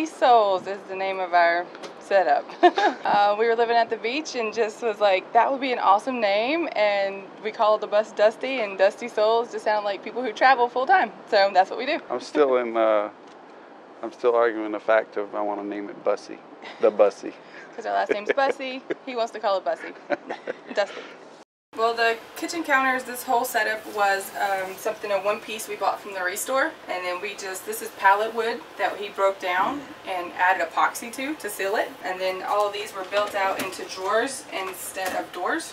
Dusty Souls is the name of our setup. uh, we were living at the beach and just was like, that would be an awesome name. And we called the bus Dusty and Dusty Souls just sound like people who travel full time. So that's what we do. I'm still in. Uh, I'm still arguing the fact of I want to name it Bussy, the Bussy. Because our last name's Bussy. he wants to call it Bussy. Dusty. Well, the kitchen counters, this whole setup was um, something, a one piece we bought from the Restore. And then we just, this is pallet wood that he broke down and added epoxy to, to seal it. And then all of these were built out into drawers instead of doors.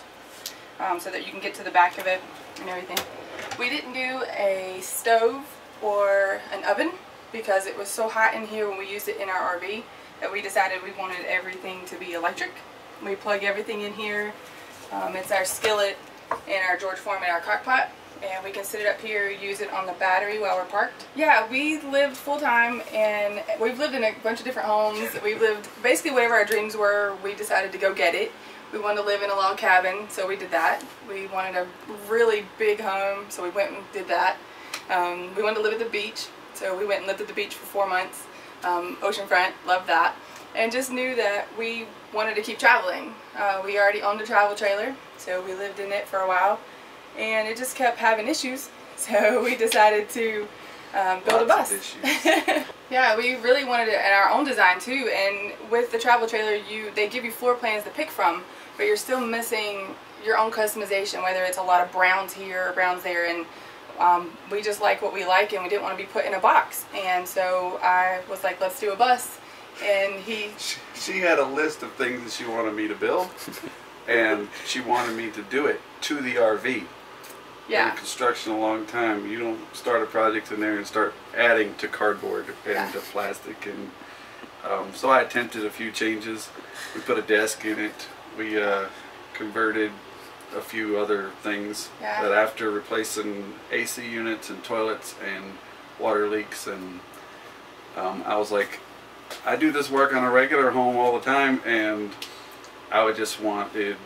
Um, so that you can get to the back of it and everything. We didn't do a stove or an oven because it was so hot in here when we used it in our RV that we decided we wanted everything to be electric. We plug everything in here. Um, it's our skillet and our George Foreman, our crock pot. And we can sit it up here, use it on the battery while we're parked. Yeah, we lived full time and we've lived in a bunch of different homes. We've lived basically whatever our dreams were, we decided to go get it. We wanted to live in a log cabin, so we did that. We wanted a really big home, so we went and did that. Um, we wanted to live at the beach, so we went and lived at the beach for four months. Um, oceanfront, loved that. And just knew that we wanted to keep traveling. Uh, we already owned a travel trailer, so we lived in it for a while. And it just kept having issues, so we decided to um, build Lots a bus. yeah, we really wanted it in our own design too. And with the travel trailer, you they give you floor plans to pick from, but you're still missing your own customization, whether it's a lot of browns here or browns there. And um, we just like what we like, and we didn't want to be put in a box. And so I was like, let's do a bus. And he She, she had a list of things that she wanted me to build, and she wanted me to do it to the RV. Yeah. construction a long time. You don't start a project in there and start adding to cardboard and Yeah. to plastic and. Um, so I attempted a few changes. We put a desk in it. We uh, converted a few other things. Yeah. But after replacing AC units and toilets and water leaks and um, I was like, I do this work on a regular home all the time, and I would just want wanted,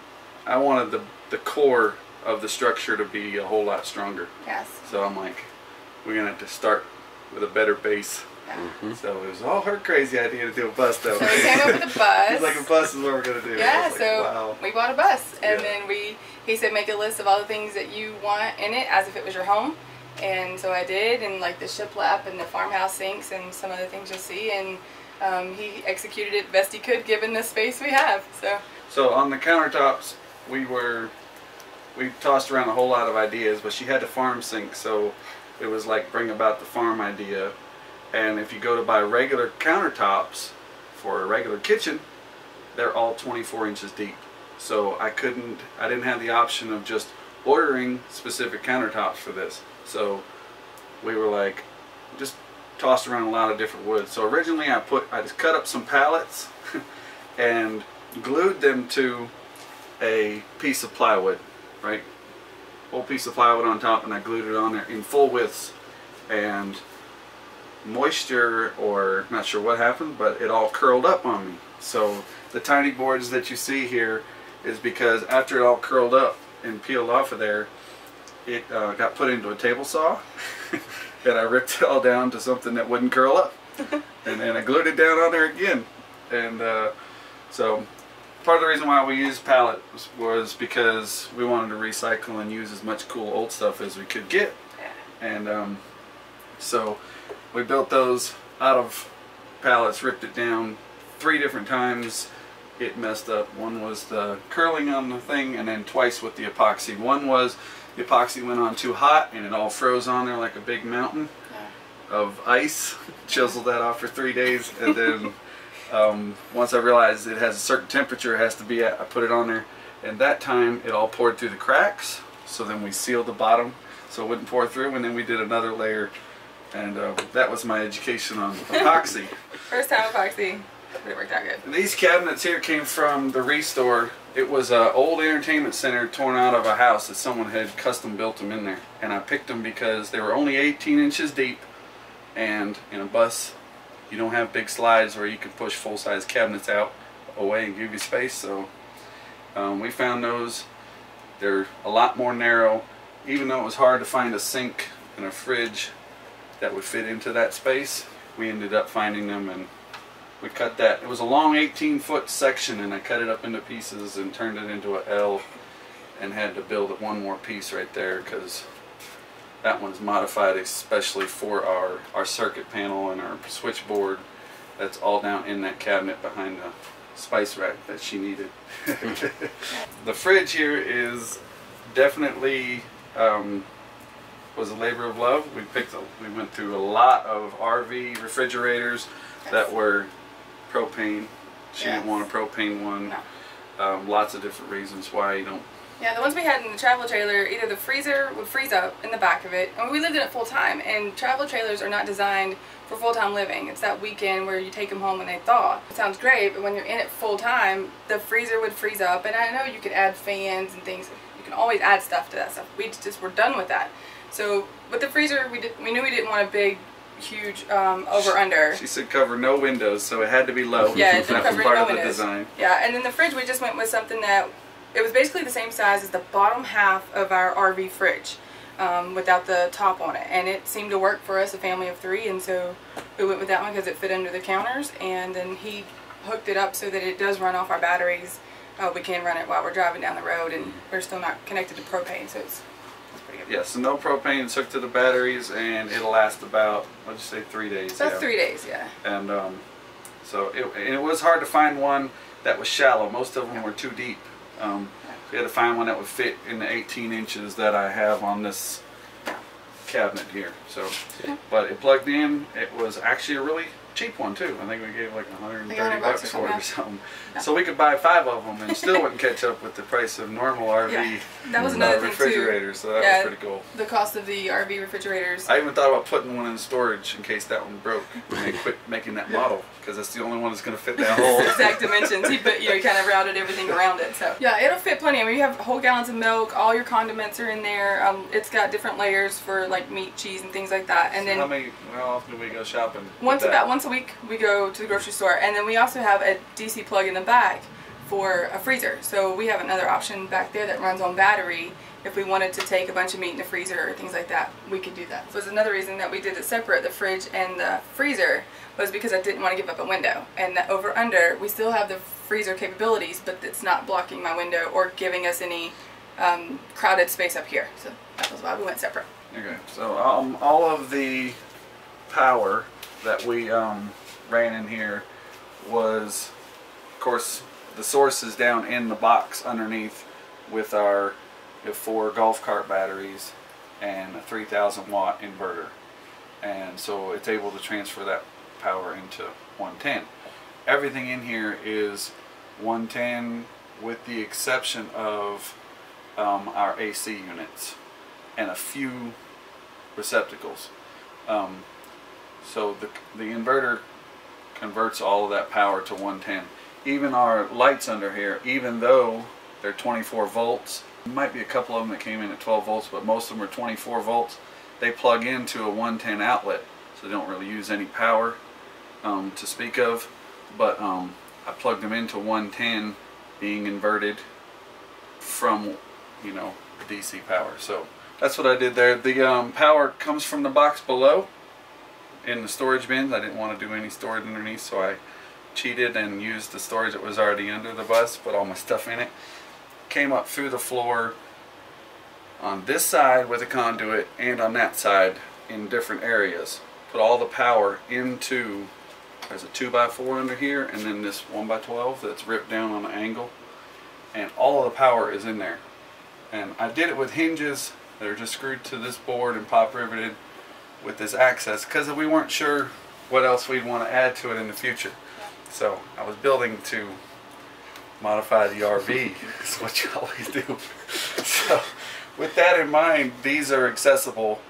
I wanted the the core of the structure to be a whole lot stronger. Yes. So I'm like, we're gonna have to start with a better base. Yeah. So it was all her crazy idea to do a bus though. So we came up with a bus. He's like, a bus is what we're gonna do. Yeah, like, so wow. we bought a bus, and Yeah. then we he said make a list of all the things that you want in it as if it was your home, and so I did, and like the shiplap and the farmhouse sinks and some other things you'll see, and um, he executed it best he could given the space we have. So So on the countertops, we were we tossed around a whole lot of ideas, but she had the farm sink, so it was like bring about the farm idea. And if you go to buy regular countertops for a regular kitchen, they're all 24 inches deep. So I couldn't, I didn't have the option of just ordering specific countertops for this. So we were like, just tossed around a lot of different woods. So originally I put, I just cut up some pallets and glued them to a piece of plywood, right? Whole piece of plywood on top, and I glued it on there in full widths. And moisture, or not sure what happened, but it all curled up on me. So the tiny boards that you see here is because after it all curled up and peeled off of there, it uh, got put into a table saw, and I ripped it all down to something that wouldn't curl up, and then I glued it down on there again, and uh, so part of the reason why we used pallets was because we wanted to recycle and use as much cool old stuff as we could get, and um, so we built those out of pallets, ripped it down three different times. It messed up. One was the curling on the thing, and then twice with the epoxy. One was the epoxy went on too hot, and it all froze on there like a big mountain yeah. of ice. Chiseled that off for three days, and then um, once I realized it has a certain temperature it has to be at, I put it on there. And that time, it all poured through the cracks. So then we sealed the bottom so it wouldn't pour through, and then we did another layer. And uh, that was my education on epoxy. first time epoxy, out good. These cabinets here came from the Restore. It was an old entertainment center torn out of a house that someone had custom built them in there. And I picked them because they were only 18 inches deep. And in a bus, you don't have big slides where you can push full-size cabinets out away and give you space. So um, we found those. They're a lot more narrow. Even though it was hard to find a sink and a fridge that would fit into that space. We ended up finding them and we cut that. It was a long 18 foot section and I cut it up into pieces and turned it into a L and had to build one more piece right there because that one's modified especially for our, our circuit panel and our switchboard. That's all down in that cabinet behind the spice rack that she needed. the fridge here is definitely um, was a labor of love. We picked, a, we went through a lot of RV refrigerators that were propane. She didn't want a propane one. No. Um, lots of different reasons why you don't. Yeah, the ones we had in the travel trailer, either the freezer would freeze up in the back of it, and we lived in it full time. And travel trailers are not designed for full time living. It's that weekend where you take them home and they thaw. It sounds great, but when you're in it full time, the freezer would freeze up. And I know you could add fans and things. You can always add stuff to that stuff. We just were done with that. So with the freezer, we did. We knew we didn't want a big, huge um, over under. She said cover no windows, so it had to be low. Yeah, it that cover part no of the windows. design. Yeah, and then the fridge we just went with something that it was basically the same size as the bottom half of our RV fridge, um, without the top on it, and it seemed to work for us, a family of three, and so we went with that one because it fit under the counters, and then he hooked it up so that it does run off our batteries. Uh, we can run it while we're driving down the road, and we're still not connected to propane, so it's, it's pretty good. Yeah, so no propane, it's hooked to the batteries, and it'll last about, what'd you say, three days? That's yeah. three days, yeah. And um, so it, and it was hard to find one that was shallow. Most of them were too deep. Um, we had to find one that would fit in the 18 inches that I have on this cabinet here. So, but it plugged in. It was actually a really cheap one too. I think we gave like 130 bucks for it or something, something. So we could buy five of them and still wouldn't catch up with the price of normal RV Yeah, that was uh, another thing too. refrigerators. So that Yeah. was pretty cool. The cost of the RV refrigerators. I even thought about putting one in storage in case that one broke and they quit making that model because that's the only one that's going to fit that hole. exact dimensions. He put, you know, kind of routed everything around it. So yeah, it'll fit plenty. I mean, you have whole gallons of milk. All your condiments are in there. Um, it's got different layers for like meat, cheese, and things like that. And then How many? How often do we go shopping? once about once a week, we go to the grocery store, and then we also have a DC plug in the back for a freezer. So we have another option back there that runs on battery. If we wanted to take a bunch of meat in the freezer or things like that, we could do that. So was another reason that we did it separate, the fridge and the freezer, was because I didn't want to give up a window. And the over under, we still have the freezer capabilities, but it's not blocking my window or giving us any um, crowded space up here. So that was why we went separate. Okay, so um, all of the power that we um, ran in here was, of course, the source is down in the box underneath with our four golf cart batteries and a 3000 watt inverter. And so it's able to transfer that power into 110. Everything in here is 110 with the exception of um, our AC units and a few receptacles. Um, so the, the inverter converts all of that power to 110. Even our lights under here, even though they're 24 volts, might be a couple of them that came in at 12 volts, but most of them are 24 volts. They plug into a 110 outlet, so they don't really use any power um, to speak of. But um, I plugged them into 110 being inverted from, you know, DC power. So that's what I did there. The um, power comes from the box below in the storage bins. I didn't want to do any storage underneath, so I cheated and used the storage that was already under the bus, put all my stuff in it. Came up through the floor on this side with a conduit and on that side in different areas. Put all the power into there's a 2x4 under here and then this 1x12 that's ripped down on an angle. And all of the power is in there. And I did it with hinges that are just screwed to this board and pop riveted with this access because we weren't sure what else we'd want to add to it in the future. So I was building to modify the RV is what you always do. So with that in mind these are accessible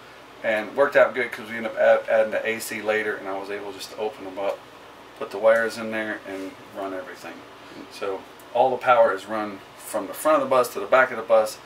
and worked out good because we ended up add, adding the AC later and I was able just to open them up put the wires in there and run everything so all the power is run from the front of the bus to the back of the bus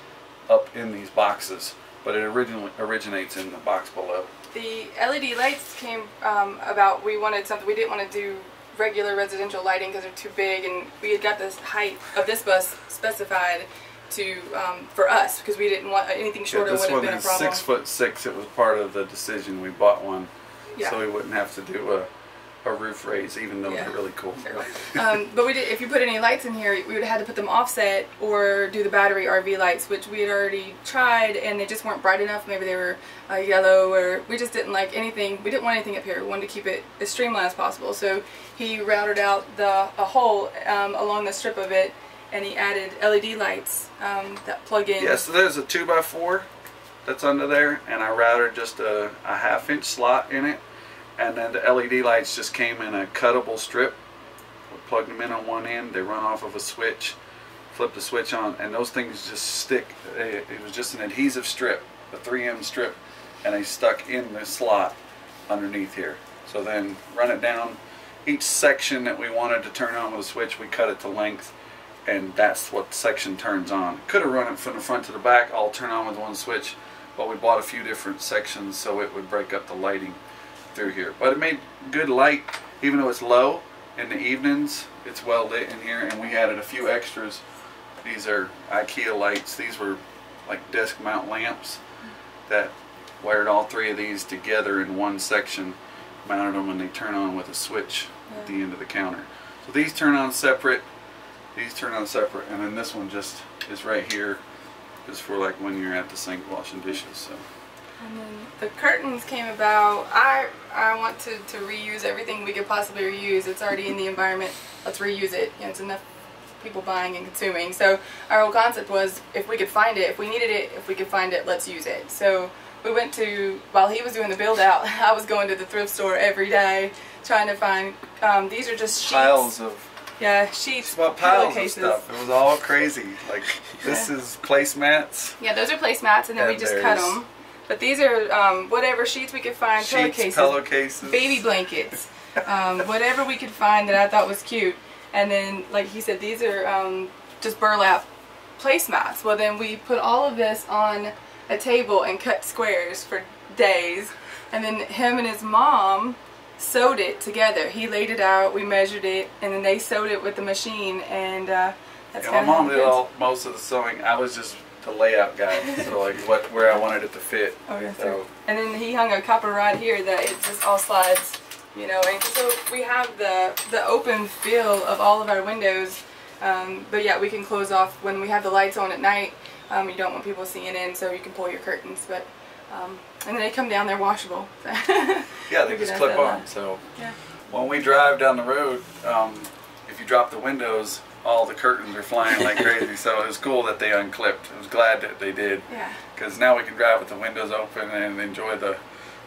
up in these boxes but it originally originates in the box below The LED lights came um, about. We wanted something. We didn't want to do regular residential lighting because they're too big, and we had got the height of this bus specified to um, for us because we didn't want anything shorter this would have been a problem. This one is six foot six it was part of the decision we bought one Yeah. so we wouldn't have to do a, a roof raise, even though Yeah. they're really cool. um, but we did. If you put any lights in here, we would have had to put them offset or do the battery RV lights, which we had already tried, and they just weren't bright enough. Maybe they were uh, yellow, or we just didn't like anything. We didn't want anything up here. We wanted to keep it as streamlined as possible. So he routed out the a hole um, along the strip of it, and he added LED lights um, that plug in. Yeah, so there's a 2x4 that's under there, and I routed just a, a half inch slot in it, and then the LED lights just came in a cuttable strip. We plugged them in on one end, they run off of a switch, flip the switch on, and those things just stick. It was just an adhesive strip, a 3M strip, and they stuck in the slot underneath here. So then run it down. Each section that we wanted to turn on with a switch, we cut it to length and that's what section turns on. Could have run it from the front to the back, all turn on with one switch, but we bought a few different sections so it would break up the lighting through here. But it made good light, even though it's low in the evenings, it's well lit in here, and we added a few extras. These are IKEA lights. These were like desk mount lamps that wired all three of these together in one section, mounted them, and they turn on with a switch at the end of the counter. So these turn on separate. These turn on separate, and then this one just is right here, is for like when you're at the sink washing dishes. So And then the curtains came about. I I want to, to reuse everything we could possibly reuse. It's already in the environment. Let's reuse it. You know, it's enough people buying and consuming. So our whole concept was if we could find it, if we needed it, if we could find it, let's use it. So we went to while he was doing the build out, I was going to the thrift store every day trying to find. Um, these are just sheets. piles of Yeah, sheets. well, piles of stuff. It was all crazy. Like this is placemats, Yeah, those are placemats, and then we just cut them. But these are um, whatever sheets we could find, sheets, pillowcases, pillowcases, baby blankets, um, whatever we could find that I thought was cute. And then, like he said, these are um, just burlap placemats. Well, then we put all of this on a table and cut squares for days. And then him and his mom sewed it together. He laid it out, we measured it, and then they sewed it with the machine. And uh, that's Yeah, my mom did all most of the sewing. I was just the layout guy, so like what where I wanted it to fit. Oh, yes. So And then he hung a copper rod here that it just all slides, you know. And so we have the the open feel of all of our windows, um, but yeah, we can close off when we have the lights on at night. Um, you don't want people seeing in, so you can pull your curtains. But um, and then they come down, they're washable. yeah, they just clip have that. on. So yeah. when we drive down the road, um, if you drop the windows, all the curtains are flying like crazy. So it was cool that they unclipped. I was glad that they did Yeah. because now we can drive with the windows open and enjoy the,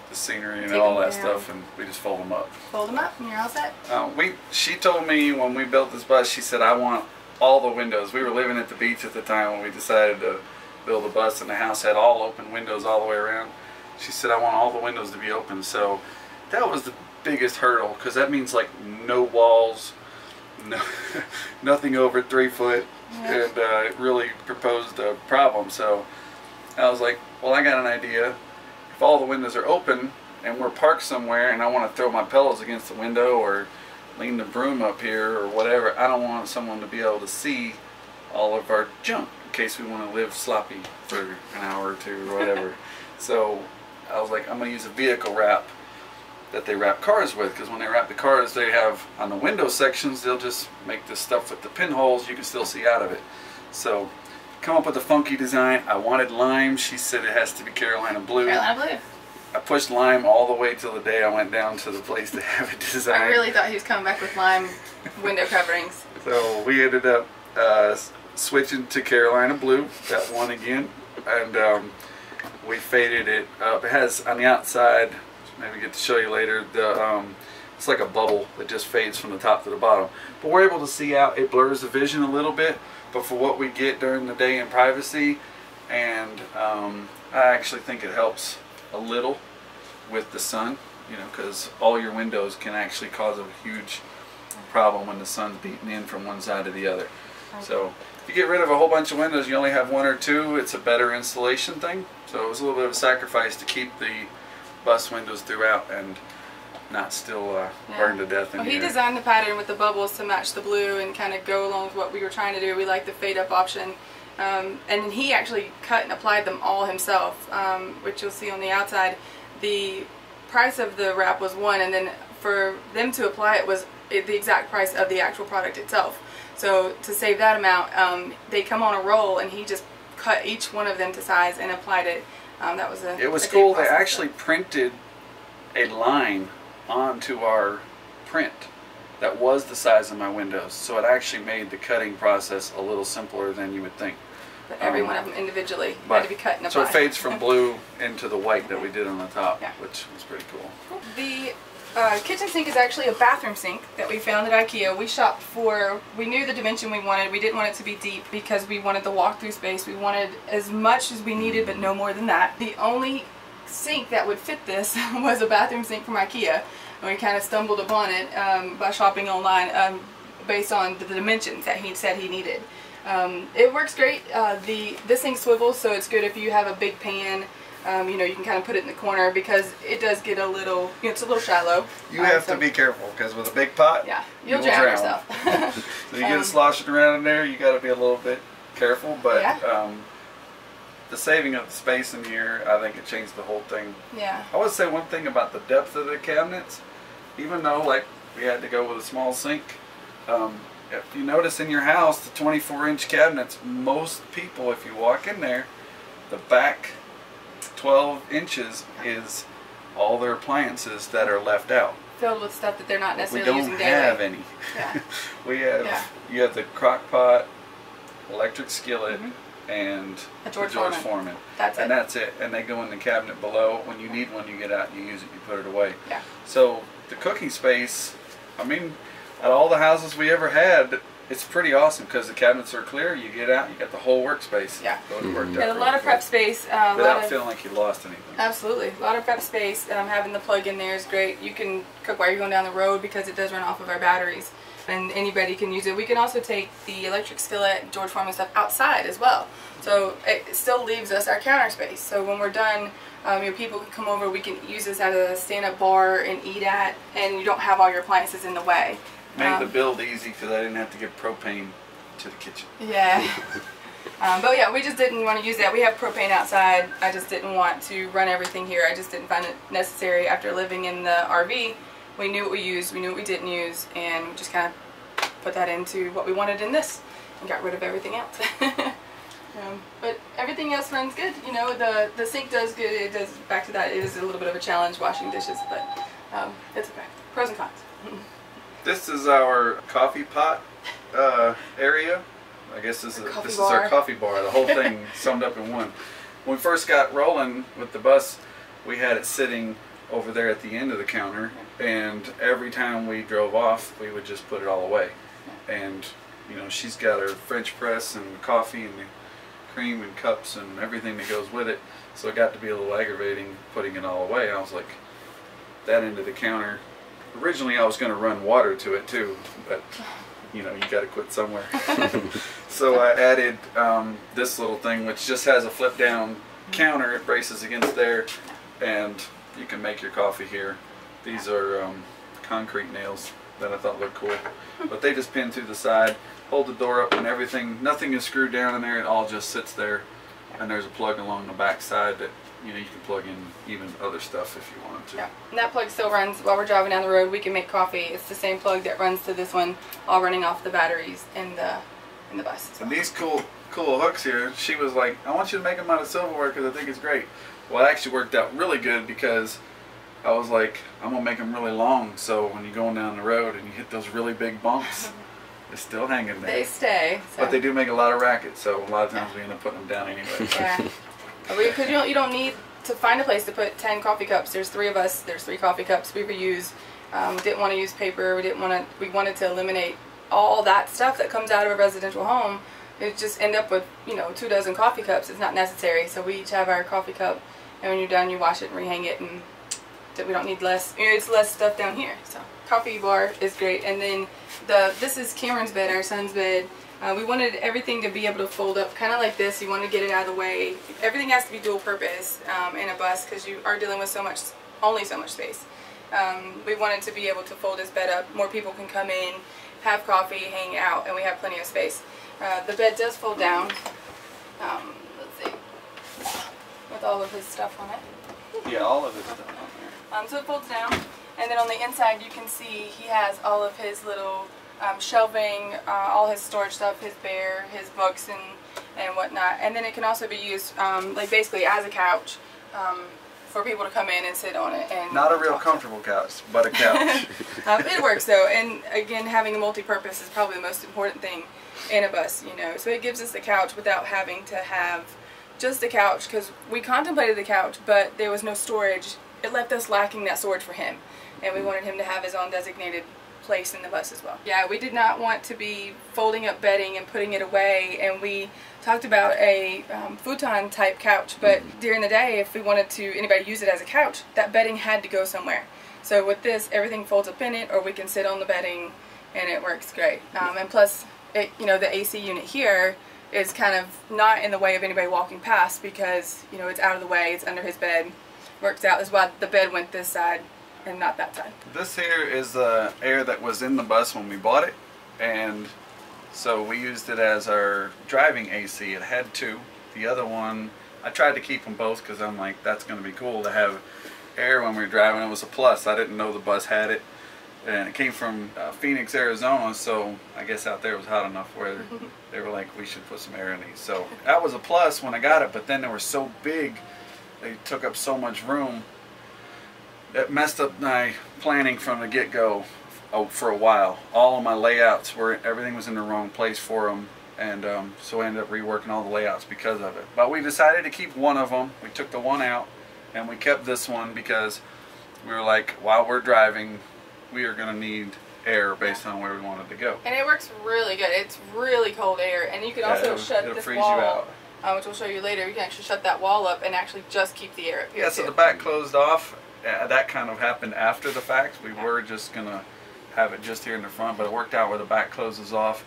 the scenery and Take all that down. stuff, and we just fold them up. Fold them up, and you're all set. Uh, we she told me when we built this bus, she said I want all the windows. We were living at the beach at the time when we decided to build a bus, and the house had all open windows all the way around. She said I want all the windows to be open. So that was the biggest hurdle because that means like no walls, no nothing over three foot, Yeah. and uh, it really proposed a problem. So I was like, well, I got an idea. If all the windows are open and we're parked somewhere and I want to throw my pillows against the window or lean the broom up here or whatever, I don't want someone to be able to see all of our junk in case we want to live sloppy for an hour or two or whatever. so I was like, I'm going to use a vehicle wrap that they wrap cars with because when they wrap the cars, they have on the window sections, they'll just make this stuff with the pinholes you can still see out of it. So come up with a funky design. I wanted lime. She said it has to be Carolina blue. Carolina blue. I pushed lime all the way till the day I went down to the place to have it designed. I really thought he was coming back with lime window coverings. So we ended up uh, switching to Carolina blue, that one again, and um, we faded it up. It has on the outside, maybe get to show you later, the um, it's like a bubble that just fades from the top to the bottom. But we're able to see out. It blurs the vision a little bit, but for what we get during the day in privacy, and um, I actually think it helps a little with the sun, you know, because all your windows can actually cause a huge problem when the sun's beating in from one side to the other. So if you get rid of a whole bunch of windows, you only have one or two, it's a better installation thing. So it was a little bit of a sacrifice to keep the bus windows throughout and not still uh, Yeah. burn to death in Well, he designed the pattern with the bubbles to match the blue and kind of go along with what we were trying to do. We like the fade up option. Um, and he actually cut and applied them all himself, um, which you'll see on the outside. The price of the wrap was one, and then for them to apply it was the exact price of the actual product itself. So to save that amount, um, they come on a roll, and he just cut each one of them to size and applied it. Um, that was a. It was a cool. They process, actually printed a line onto our print that was the size of my windows. So it actually made the cutting process a little simpler than you would think. But every um, one of them individually But- had to be cut and So applied. it fades from blue into the white that we did on the top, Yeah. which was pretty cool. The uh, kitchen sink is actually a bathroom sink that we found at IKEA. We shopped for, we knew the dimension we wanted. We didn't want it to be deep because we wanted the walk-through space. We wanted as much as we needed, but no more than that. The only sink that would fit this was a bathroom sink from IKEA. And we kind of stumbled upon it um, by shopping online um, based on the dimensions that he said he needed. Um, it works great. Uh, the This thing swivels, so it's good if you have a big pan. Um, you know, you can kind of put it in the corner because it does get a little, you know, it's a little shallow. You Um, have so- to be careful because with a big pot, Yeah, you you'll will drown, yourself. So you get Um, it sloshing around in there, you got to be a little bit careful. But Yeah. um, the saving of the space in here, I think it changed the whole thing. yeah. I would say one thing about the depth of the cabinets, even though like we had to go with a small sink. Um, if you notice in your house, the 24 inch cabinets, most people, if you walk in there, the back 12 inches is all their appliances that are left out. Filled with stuff that they're not necessarily using daily. We don't daily. have any. Yeah. we have Yeah. you have the crock pot, electric skillet, mm-hmm. and A George George Foreman. Foreman. That's and it. that's it. And they go in the cabinet below. When you need one, you get out, you use it, you put it away. Yeah. So the cooking space, I mean, at all the houses we ever had, it's pretty awesome because the cabinets are clear. You get out, you got the whole workspace. Yeah. So it worked out Got a lot of prep space. Uh, a lot Without of, feeling like you lost anything. Absolutely. A lot of prep space. Um, having the plug in there is great. You can cook while you're going down the road because it does run off of our batteries. And anybody can use it. We can also take the electric skillet, George Foreman stuff outside as well. So it still leaves us our counter space. So when we're done, um, you know, people can come over. We can use this as a stand-up bar and eat at, and you don't have all your appliances in the way. Made the Um, build easy because I didn't have to get propane to the kitchen. Yeah. um, but yeah, we just didn't want to use that. We have propane outside. I just didn't want to run everything here. I just didn't find it necessary after living in the RV. We knew what we used, we knew what we didn't use, and we just kind of put that into what we wanted in this and got rid of everything else. um, but everything else runs good. You know, the, the sink does good. It does, back to that, it is a little bit of a challenge washing dishes, but um, it's okay. Pros and cons. This is our coffee pot uh, area. I guess this is Our coffee this is our bar. coffee bar. The whole thing summed up in one. When we first got rolling with the bus, we had it sitting over there at the end of the counter, and every time we drove off, we would just put it all away. And you know, she's got her French press and coffee and the cream and cups and everything that goes with it. So it got to be a little aggravating putting it all away. I was like, that end of the counter. Originally, I was going to run water to it too, but you know, you got to quit somewhere. so I added um, this little thing, which just has a flip down counter. It braces against there, and you can make your coffee here. These are um, concrete nails that I thought looked cool, but they just pin through the side, hold the door up, and everything. Nothing is screwed down in there. It all just sits there, and there's a plug along the back side that you know you can plug in even other stuff if you wanted to. Yeah, and that plug still runs while we're driving down the road. We can make coffee. It's the same plug that runs to this one, all running off the batteries in the in the bus. And these cool, cool hooks here, she was like, I want you to make them out of silverware because I think it's great. Well, it actually worked out really good because I was like, I'm going to make them really long so when you're going down the road and you hit those really big bumps, they're still hanging there. They stay. So. But they do make a lot of racket, so a lot of times we end up putting them down anyway. Yeah, because you don't you don't need to find a place to put ten coffee cups. There's three of us. There's three coffee cups. We reuse. Um, we didn't want to use paper. We didn't want to. We wanted to eliminate all that stuff that comes out of a residential home. It just end up with you know two dozen coffee cups. It's not necessary. So we each have our coffee cup, and when you're done, you wash it and rehang it, and that we don't need less. It's less stuff down here. So coffee bar is great. And then the this is Cameron's bed, our son's bed. Uh, we wanted everything to be able to fold up kind of like this. You want to get it out of the way. Everything has to be dual purpose um, in a bus because you are dealing with so much, only so much space. Um, we wanted to be able to fold this bed up. More people can come in, have coffee, hang out, and we have plenty of space. Uh, the bed does fold down. Um, let's see, with all of his stuff on it. yeah, all of his stuff on there. Um, so it folds down, and then on the inside you can see he has all of his little um, shelving, uh, all his storage stuff, his bear, his books, and and whatnot. And then it can also be used um, like basically as a couch um, for people to come in and sit on it. And Not a real comfortable couch, but a couch. um, it works though, and again, having a multi-purpose is probably the most important thing in a bus. You know, so it gives us the couch without having to have just a couch because we contemplated the couch, but there was no storage. It left us lacking that storage for him, and we wanted him to have his own designated place in the bus as well. Yeah, we did not want to be folding up bedding and putting it away, and we talked about a um, futon type couch, but during the day, if we wanted to anybody use it as a couch, that bedding had to go somewhere. So with this, everything folds up in it, or we can sit on the bedding, and it works great. Um, and plus, it you know the AC unit here is kind of not in the way of anybody walking past because you know it's out of the way, it's under his bed. Works out as why the bed went this side and not that side. This here is the air that was in the bus when we bought it, and so we used it as our driving AC. It had two. The other one, I tried to keep them both because I'm like, that's going to be cool to have air when we were driving. It was a plus. I didn't know the bus had it, and it came from uh, Phoenix, Arizona. So I guess out there it was hot enough where they were like, we should put some air in these. So that was a plus when I got it. But then they were so big, they took up so much room it messed up my planning from the get-go oh, for a while. All of my layouts were everything was in the wrong place for them, and um, so I ended up reworking all the layouts because of it. But we decided to keep one of them. We took the one out, and we kept this one because we were like, while we're driving, we are going to need air based on where we wanted to go. And it works really good. It's really cold air, and you can Yeah, also it'll- shut it'll this freeze you wall, out. uh, which we'll show you later. You can actually shut that wall up and actually just keep the air up here Yeah, so too. the back closed off. Uh, that kind of happened after the fact. We were just gonna have it just here in the front, but it worked out where the back closes off,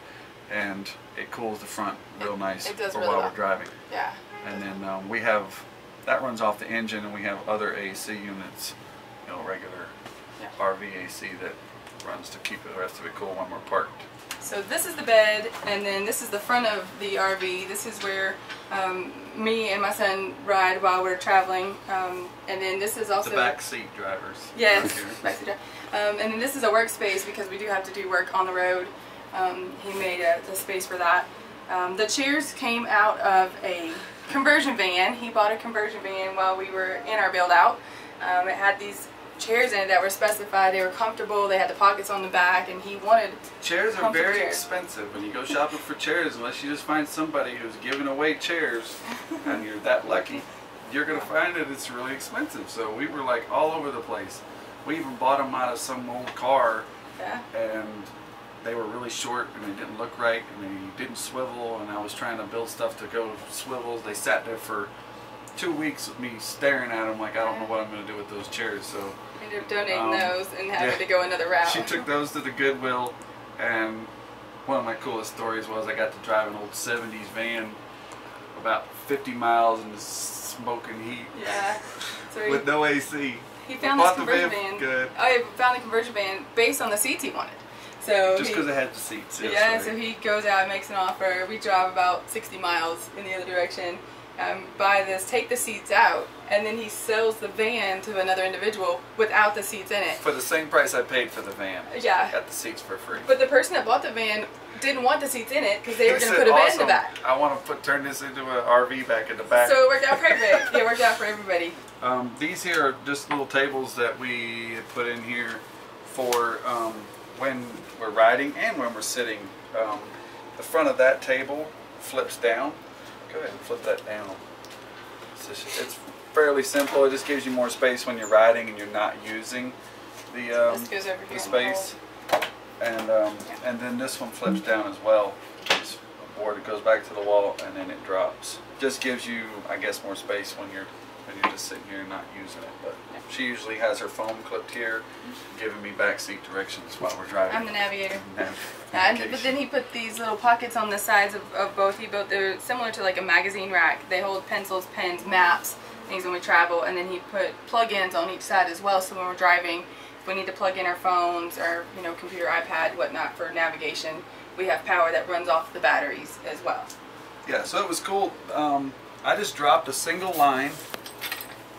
and it cools the front real It- nice it for really while well. we're driving. yeah. And then um, we have that runs off the engine, and we have other AC units, you know, regular Yeah. RV AC that runs to keep the rest of it cool when we're parked. So this is the bed, and then this is the front of the RV. This is where um, me and my son ride while we're traveling, um, and then this is also the back seat drivers. Yes, right here. back um, and then this is a workspace because we do have to do work on the road. Um, he made a, a space for that. Um, the chairs came out of a conversion van. He bought a conversion van while we were in our build out. Um, it had these chairs in it that were specified. They were comfortable. They had the pockets on the back, and he wanted. Chairs are very chairs. expensive when you go shopping for chairs. Unless you just find somebody who's giving away chairs, and you're that lucky, you're gonna find that it's really expensive. So we were like all over the place. We even bought them out of some old car, Yeah. and they were really short and they didn't look right and they didn't swivel. And I was trying to build stuff to go swivels. They sat there for two weeks with me staring at them like I don't know what I'm gonna do with those chairs. So. Ended up donating Um, those and having yeah. to go another route. She took those to the Goodwill, and one of my coolest stories was I got to drive an old 70s van about 50 miles in the smoking heat Yeah. So with no AC. he found this the conversion van good. Oh, he found the conversion van based on the seats he wanted. So Just because it had the seats. Yeah, right. so he goes out and makes an offer. We drive about 60 miles in the other direction, um, buy this, take the seats out, and then he sells the van to another individual without the seats in it. For the same price I paid for the van. Yeah. Got the seats for free. But the person that bought the van didn't want the seats in it because they were going to put a bed in the back. I want to put turn this into an RV back in the back. So it worked out perfect. it worked out for everybody. Um, these here are just little tables that we put in here for um, when we're riding and when we're sitting. Um, the front of that table flips down. Go ahead and flip that down. It's, just- it's fairly simple. It just gives you more space when you're riding and you're not using the, um, the space. And um, and then this one flips down as well. It's a board that goes back to the wall and then it drops. Just gives you, I guess, more space when you're when you're just sitting here and not using it. But she usually has her phone clipped here, giving me backseat directions while we're driving. I'm the navigator. Nav- but then he put these little pockets on the sides of, of both. He built they're similar to like a magazine rack. They hold pencils, pens, maps, things when we travel, and then he put plug-ins on each side as well. So when we're driving, if we need to plug in our phones or you know computer, iPad, whatnot for navigation, we have power that runs off the batteries as well. Yeah, so it was cool. Um, I just dropped a single line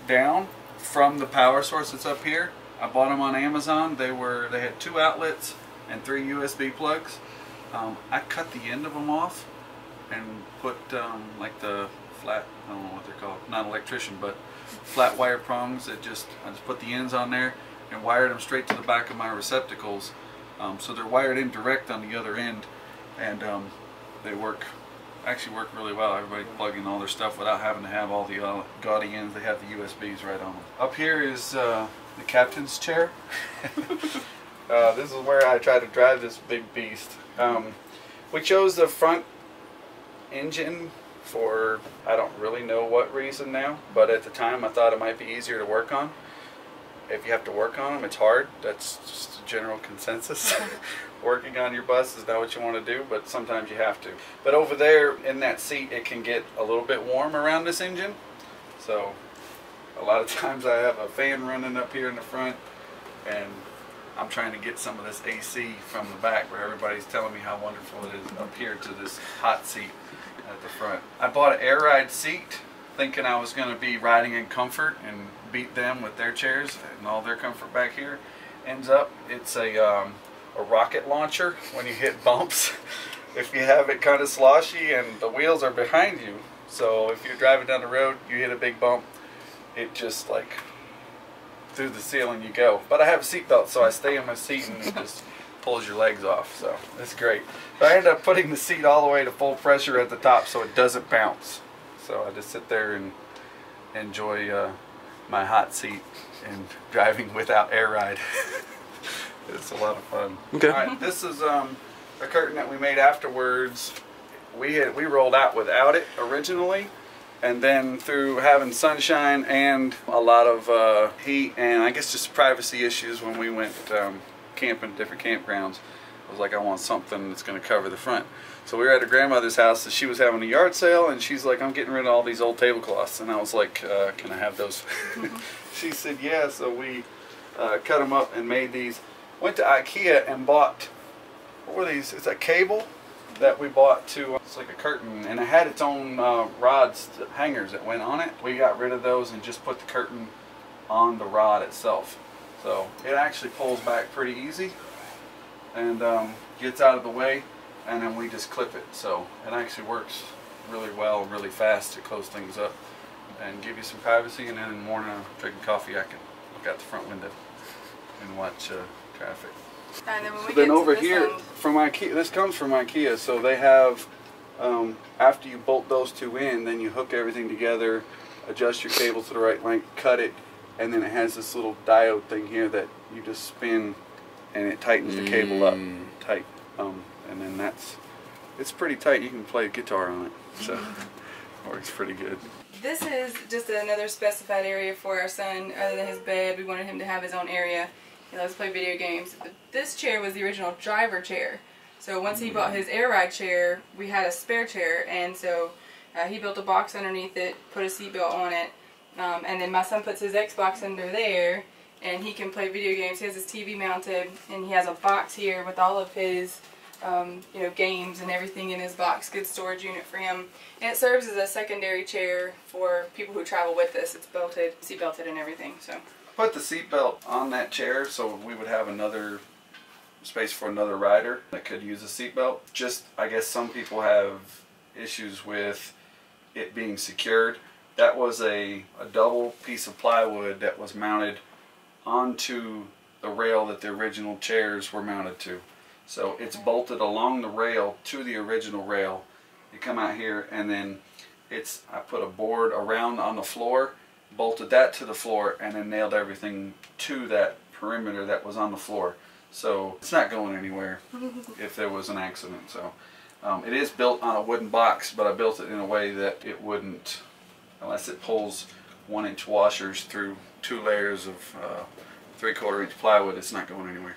down from the power source that's up here. I bought them on Amazon. They were they had two outlets and three USB plugs. Um, I cut the end of them off and put um, like the flat I don't know what they're called not electrician but flat wire prongs that just I just put the ends on there and wired them straight to the back of my receptacles um, so they're wired in direct on the other end and um, they work actually work really well everybody plug in all their stuff without having to have all the uh, gaudy ends they have the USBs right on them up here is uh, the captain's chair uh, this is where I try to drive this big beast um, we chose the front engine for I don't really know what reason now, but at the time I thought it might be easier to work on. If you have to work on them, it's hard. That's just a general consensus. Working on your bus is not what you want to do, but sometimes you have to. But over there in that seat, it can get a little bit warm around this engine. So a lot of times I have a fan running up here in the front and I'm trying to get some of this AC from the back where everybody's telling me how wonderful it is up here to this hot seat at the front. I bought an air ride seat thinking I was going to be riding in comfort and beat them with their chairs and all their comfort back here. Ends up it's a, um, a rocket launcher when you hit bumps. if you have it kind of sloshy and the wheels are behind you, so if you're driving down the road, you hit a big bump, it just like through the ceiling you go. But I have a seatbelt, so I stay in my seat and it just pulls your legs off. So it's great. But I end up putting the seat all the way to full pressure at the top so it doesn't bounce. So I just sit there and enjoy uh, my hot seat and driving without air ride. It's a lot of fun. Okay. All right, this is um, a curtain that we made afterwards. We had we rolled out without it originally and then through having sunshine and a lot of uh, heat and I guess just privacy issues when we went um, camping at different campgrounds I was like I want something that's going to cover the front so we were at her grandmother's house and she was having a yard sale and she's like I'm getting rid of all these old tablecloths and I was like uh, can I have those she said yeah so we uh, cut them up and made these went to Ikea and bought what were these it's a cable that we bought to, it's like a curtain, and it had its own uh, rods, hangers that went on it. We got rid of those and just put the curtain on the rod itself. So it actually pulls back pretty easy and um, gets out of the way, and then we just clip it. So it actually works really well, really fast to close things up and give you some privacy. And then in the morning, I'm drinking coffee, I can look out the front window and watch uh, traffic. And then when So get then to over this here end, from IKEA, this comes from IKEA. So they have, um, after you bolt those two in, then you hook everything together, adjust your cable to the right length, cut it, and then it has this little diode thing here that you just spin, and it tightens the cable up Mm. tight. Um, and then that's, it's pretty tight. You can play guitar on it, so works pretty good. This is just another specified area for our son. Other than his bed, we wanted him to have his own area. To play video games. This chair was the original driver chair. So once he bought his air ride chair, we had a spare chair, and so uh, he built a box underneath it, put a seatbelt on it, um, and then my son puts his Xbox under there, and he can play video games. He has his TV mounted, and he has a box here with all of his um, you know, games and everything in his box. Good storage unit for him. And it serves as a secondary chair for people who travel with us. It's belted, seat belted and everything. So Put the seatbelt on that chair so we would have another space for another rider that could use a seatbelt. Just, I guess some people have issues with it being secured. That was a, a double piece of plywood that was mounted onto the rail that the original chairs were mounted to. So it's bolted along the rail to the original rail. You come out here and then it's I put a board around on the floor, bolted that to the floor, and then nailed everything to that perimeter that was on the floor. So it's not going anywhere if there was an accident. So um, it is built on a wooden box, but I built it in a way that it wouldn't, unless it pulls one inch washers through two layers of uh, three quarter inch plywood, it's not going anywhere.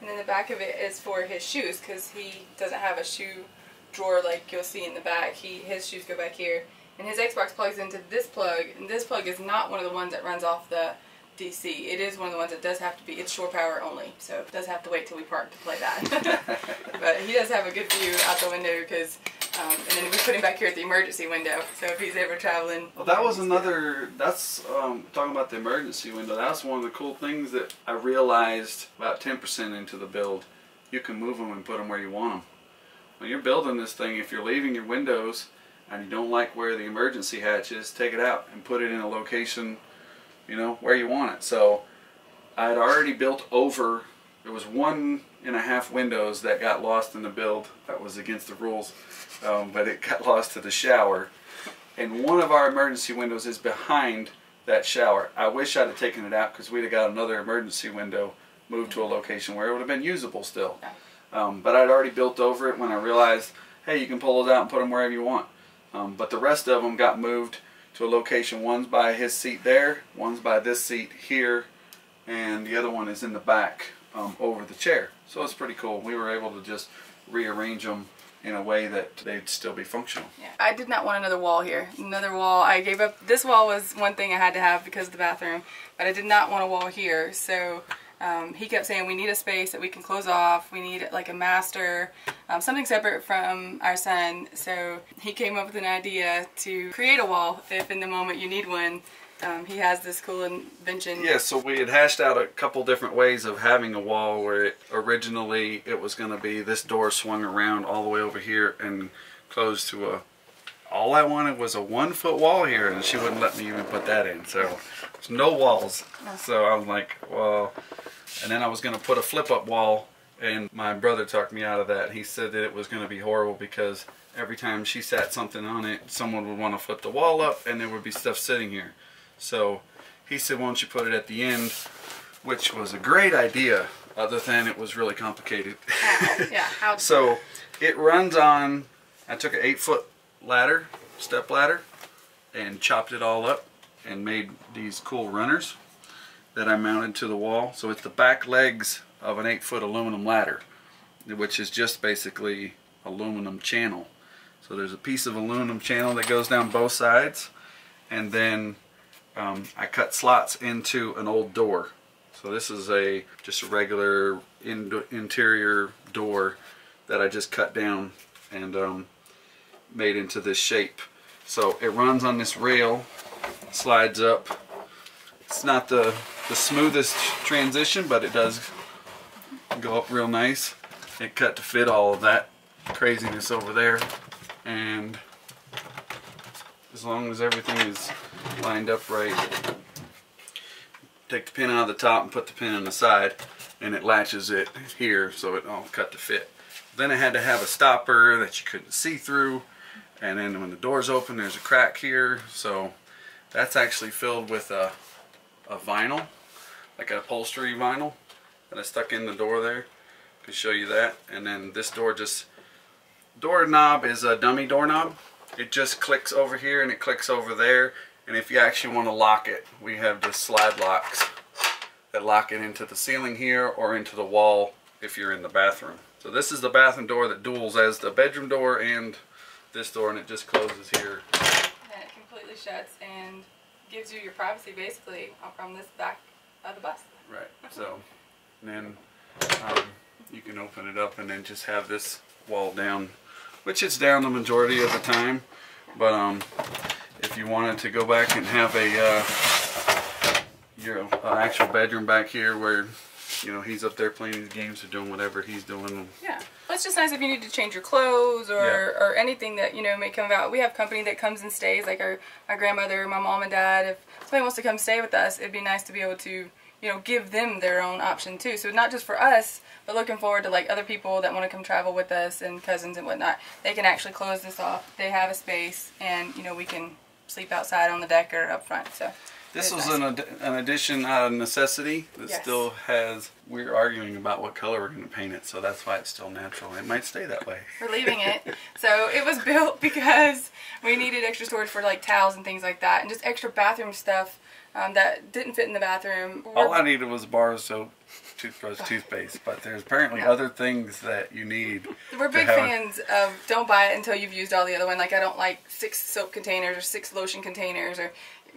And then the back of it is for his shoes because he doesn't have a shoe drawer like you'll see in the back. He His shoes go back here. And his Xbox plugs into this plug. And this plug is not one of the ones that runs off the DC. It is one of the ones that does have to be, it's shore power only. So it does have to wait till we park to play that. but he does have a good view out the window because Um, and then we put him back here at the emergency window. So if he's ever traveling. Well, that was another. That's um, talking about the emergency window. That's one of the cool things that I realized about 10% into the build. You can move them and put them where you want them. When you're building this thing, if you're leaving your windows and you don't like where the emergency hatch is, take it out and put it in a location, you know, where you want it. So I had already built over. There was one and a half windows that got lost in the build. That was against the rules, um, but it got lost to the shower. And one of our emergency windows is behind that shower. I wish I'd have taken it out because we'd have got another emergency window moved to a location where it would have been usable still. Um, but I'd already built over it when I realized, hey, you can pull those out and put them wherever you want. Um, but the rest of them got moved to a location. One's by his seat there, one's by this seat here, and the other one is in the back um, over the chair. So it's pretty cool. We were able to just rearrange them in a way that they'd still be functional. Yeah. I did not want another wall here. Another wall. I gave up. This wall was one thing I had to have because of the bathroom, but I did not want a wall here. So um, he kept saying we need a space that we can close off. We need like a master, um, something separate from our son. So he came up with an idea to create a wall if in the moment you need one. Um, he has this cool invention. Yeah, so we had hashed out a couple different ways of having a wall where it, originally it was going to be this door swung around all the way over here and closed to a all I wanted was a one foot wall here and she wouldn't let me even put that in so there's no walls so I was like well and then I was going to put a flip up wall and my brother talked me out of that he said that it was going to be horrible because every time she sat something on it someone would want to flip the wall up and there would be stuff sitting here so he said, why don't you put it at the end, which was a great idea, other than it was really complicated. How? Yeah, how? so it runs on, I took an eight foot ladder, step ladder, and chopped it all up and made these cool runners that I mounted to the wall. So it's the back legs of an eight foot aluminum ladder, which is just basically aluminum channel. So there's a piece of aluminum channel that goes down both sides and then um, I cut slots into an old door. So this is a just a regular in, interior door that I just cut down and um, made into this shape. So it runs on this rail, slides up. It's not the, the smoothest transition, but it does go up real nice. It cut to fit all of that craziness over there. And as long as everything is lined up right. Take the pin out of the top and put the pin on the side and it latches it here so it all cut to fit. Then I had to have a stopper that you couldn't see through and then when the doors open there's a crack here. So that's actually filled with a, a vinyl like an upholstery vinyl that I stuck in the door there. Can show you that. And then this door just door knob is a dummy doorknob. It just clicks over here and it clicks over there. And if you actually want to lock it we have the slide locks that lock it into the ceiling here or into the wall if you're in the bathroom. So this is the bathroom door that duals as the bedroom door and this door and it just closes here and it completely shuts and gives you your privacy basically from this back of the bus right so then um, you can open it up and then just have this wall down which is down the majority of the time. But um, if you wanted to go back and have a uh, your uh, actual bedroom back here where you know he's up there playing his games or doing whatever he's doing. Yeah, well, it's just nice if you need to change your clothes or yeah. or anything that you know may come about. We have company that comes and stays, like our our grandmother, my mom and dad. If somebody wants to come stay with us, it'd be nice to be able to you know give them their own option too. So not just for us, but looking forward to like other people that want to come travel with us and cousins and whatnot. They can actually close this off. They have a space and you know we can sleep outside on the deck or up front. So this was an, ad an addition out of necessity that yes. still has, we're arguing about what color we're going to paint it, so that's why it's still natural. It might stay that way. We're leaving it. so it was built because we needed extra storage for like towels and things like that, and just extra bathroom stuff um, that didn't fit in the bathroom. All I needed was a bar of soap toothbrush, toothpaste, but there's apparently other things that you need. We're big fans of don't buy it until you've used all the other one. Like I don't like six soap containers or six lotion containers or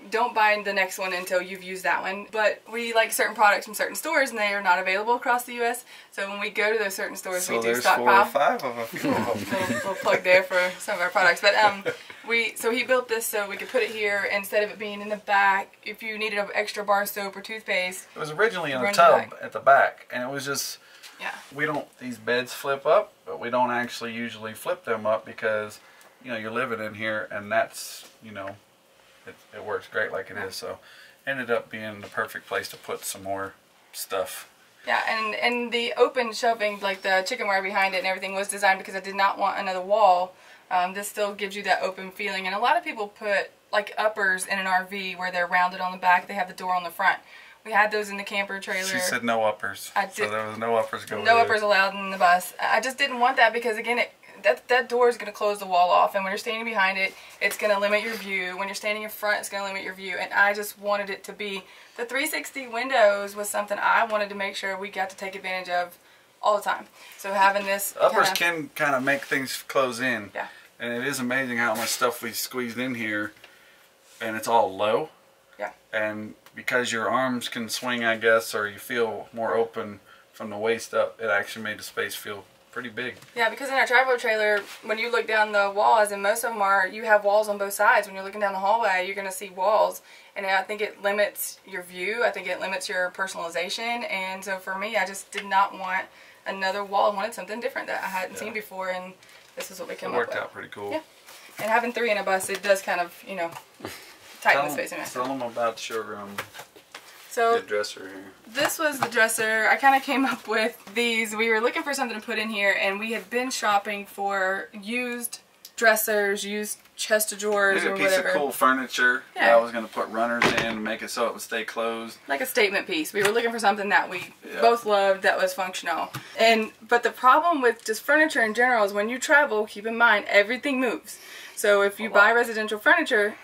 don't buy the next one until you've used that one. But we like certain products from certain stores and they are not available across the U.S. So when we go to those certain stores, So we do there's four or five of them. we'll, we'll plug there for some of our products. But um, we so he built this so we could put it here instead of it being in the back. If you needed an extra bar soap or toothpaste, It was originally in a tub back. at the back, and it was just yeah, we don't these beds flip up, but we don't actually usually flip them up because you know you're living in here, and that's you know it, it works great like it is. So ended up being the perfect place to put some more stuff. yeah, and and the open shelving like the chicken wire behind it and everything was designed because I did not want another wall. Um, this still gives you that open feeling, and a lot of people put like uppers in an RV where they're rounded on the back, they have the door on the front. We had those in the camper trailer. She said no uppers, I so there was no uppers going. No uppers allowed in the bus. I just didn't want that because again, it, that that door is going to close the wall off, and when you're standing behind it, it's going to limit your view. When you're standing in front, it's going to limit your view. And I just wanted it to be the 360 windows was something I wanted to make sure we got to take advantage of all the time. So having this Uppers kinda- can kind of make things close in. Yeah. And it is amazing how much stuff we squeezed in here, and it's all low. Yeah. And because your arms can swing, I guess, or you feel more open from the waist up, it actually made the space feel pretty big. Yeah, because in our travel trailer, when you look down the walls, and most of them are, you have walls on both sides. When you're looking down the hallway, you're going to see walls, and I think it limits your view. I think it limits your personalization, and so for me, I just did not want another wall. I wanted something different that I hadn't seen before, and this is what we It came up worked out pretty cool. Yeah. And having three in a bus, it does kind of, you know, tighten the space. in them, it. tell them about the showroom, So the dresser here. this was the dresser. I kind of came up with these. We were looking for something to put in here, and we had been shopping for used dressers, used chest of drawers, Maybe a piece whatever. of cool furniture. that Yeah. I was going to put runners in and make it so it would stay closed. Like a statement piece. We were looking for something that we Yeah. both loved that was functional. And but the problem with just furniture in general is when you travel, keep in mind everything moves. So if you buy residential furniture,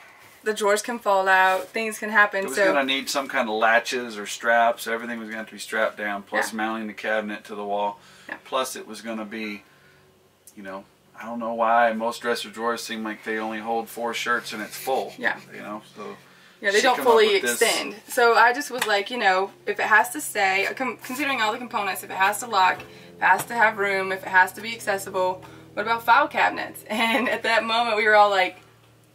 the drawers can fall out, things can happen. It was so going to need some kind of latches or straps. Everything was going to have to be strapped down, plus Yeah. mounting the cabinet to the wall. Yeah. Plus, it was going to be, you know, I don't know why most dresser drawers seem like they only hold four shirts and it's full. Yeah. You know, so Yeah, they don't fully with this- extend. So I just was like, you know, if it has to stay, uh, considering all the components, if it has to lock, if it has to have room, if it has to be accessible, what about file cabinets? And at that moment, we were all like,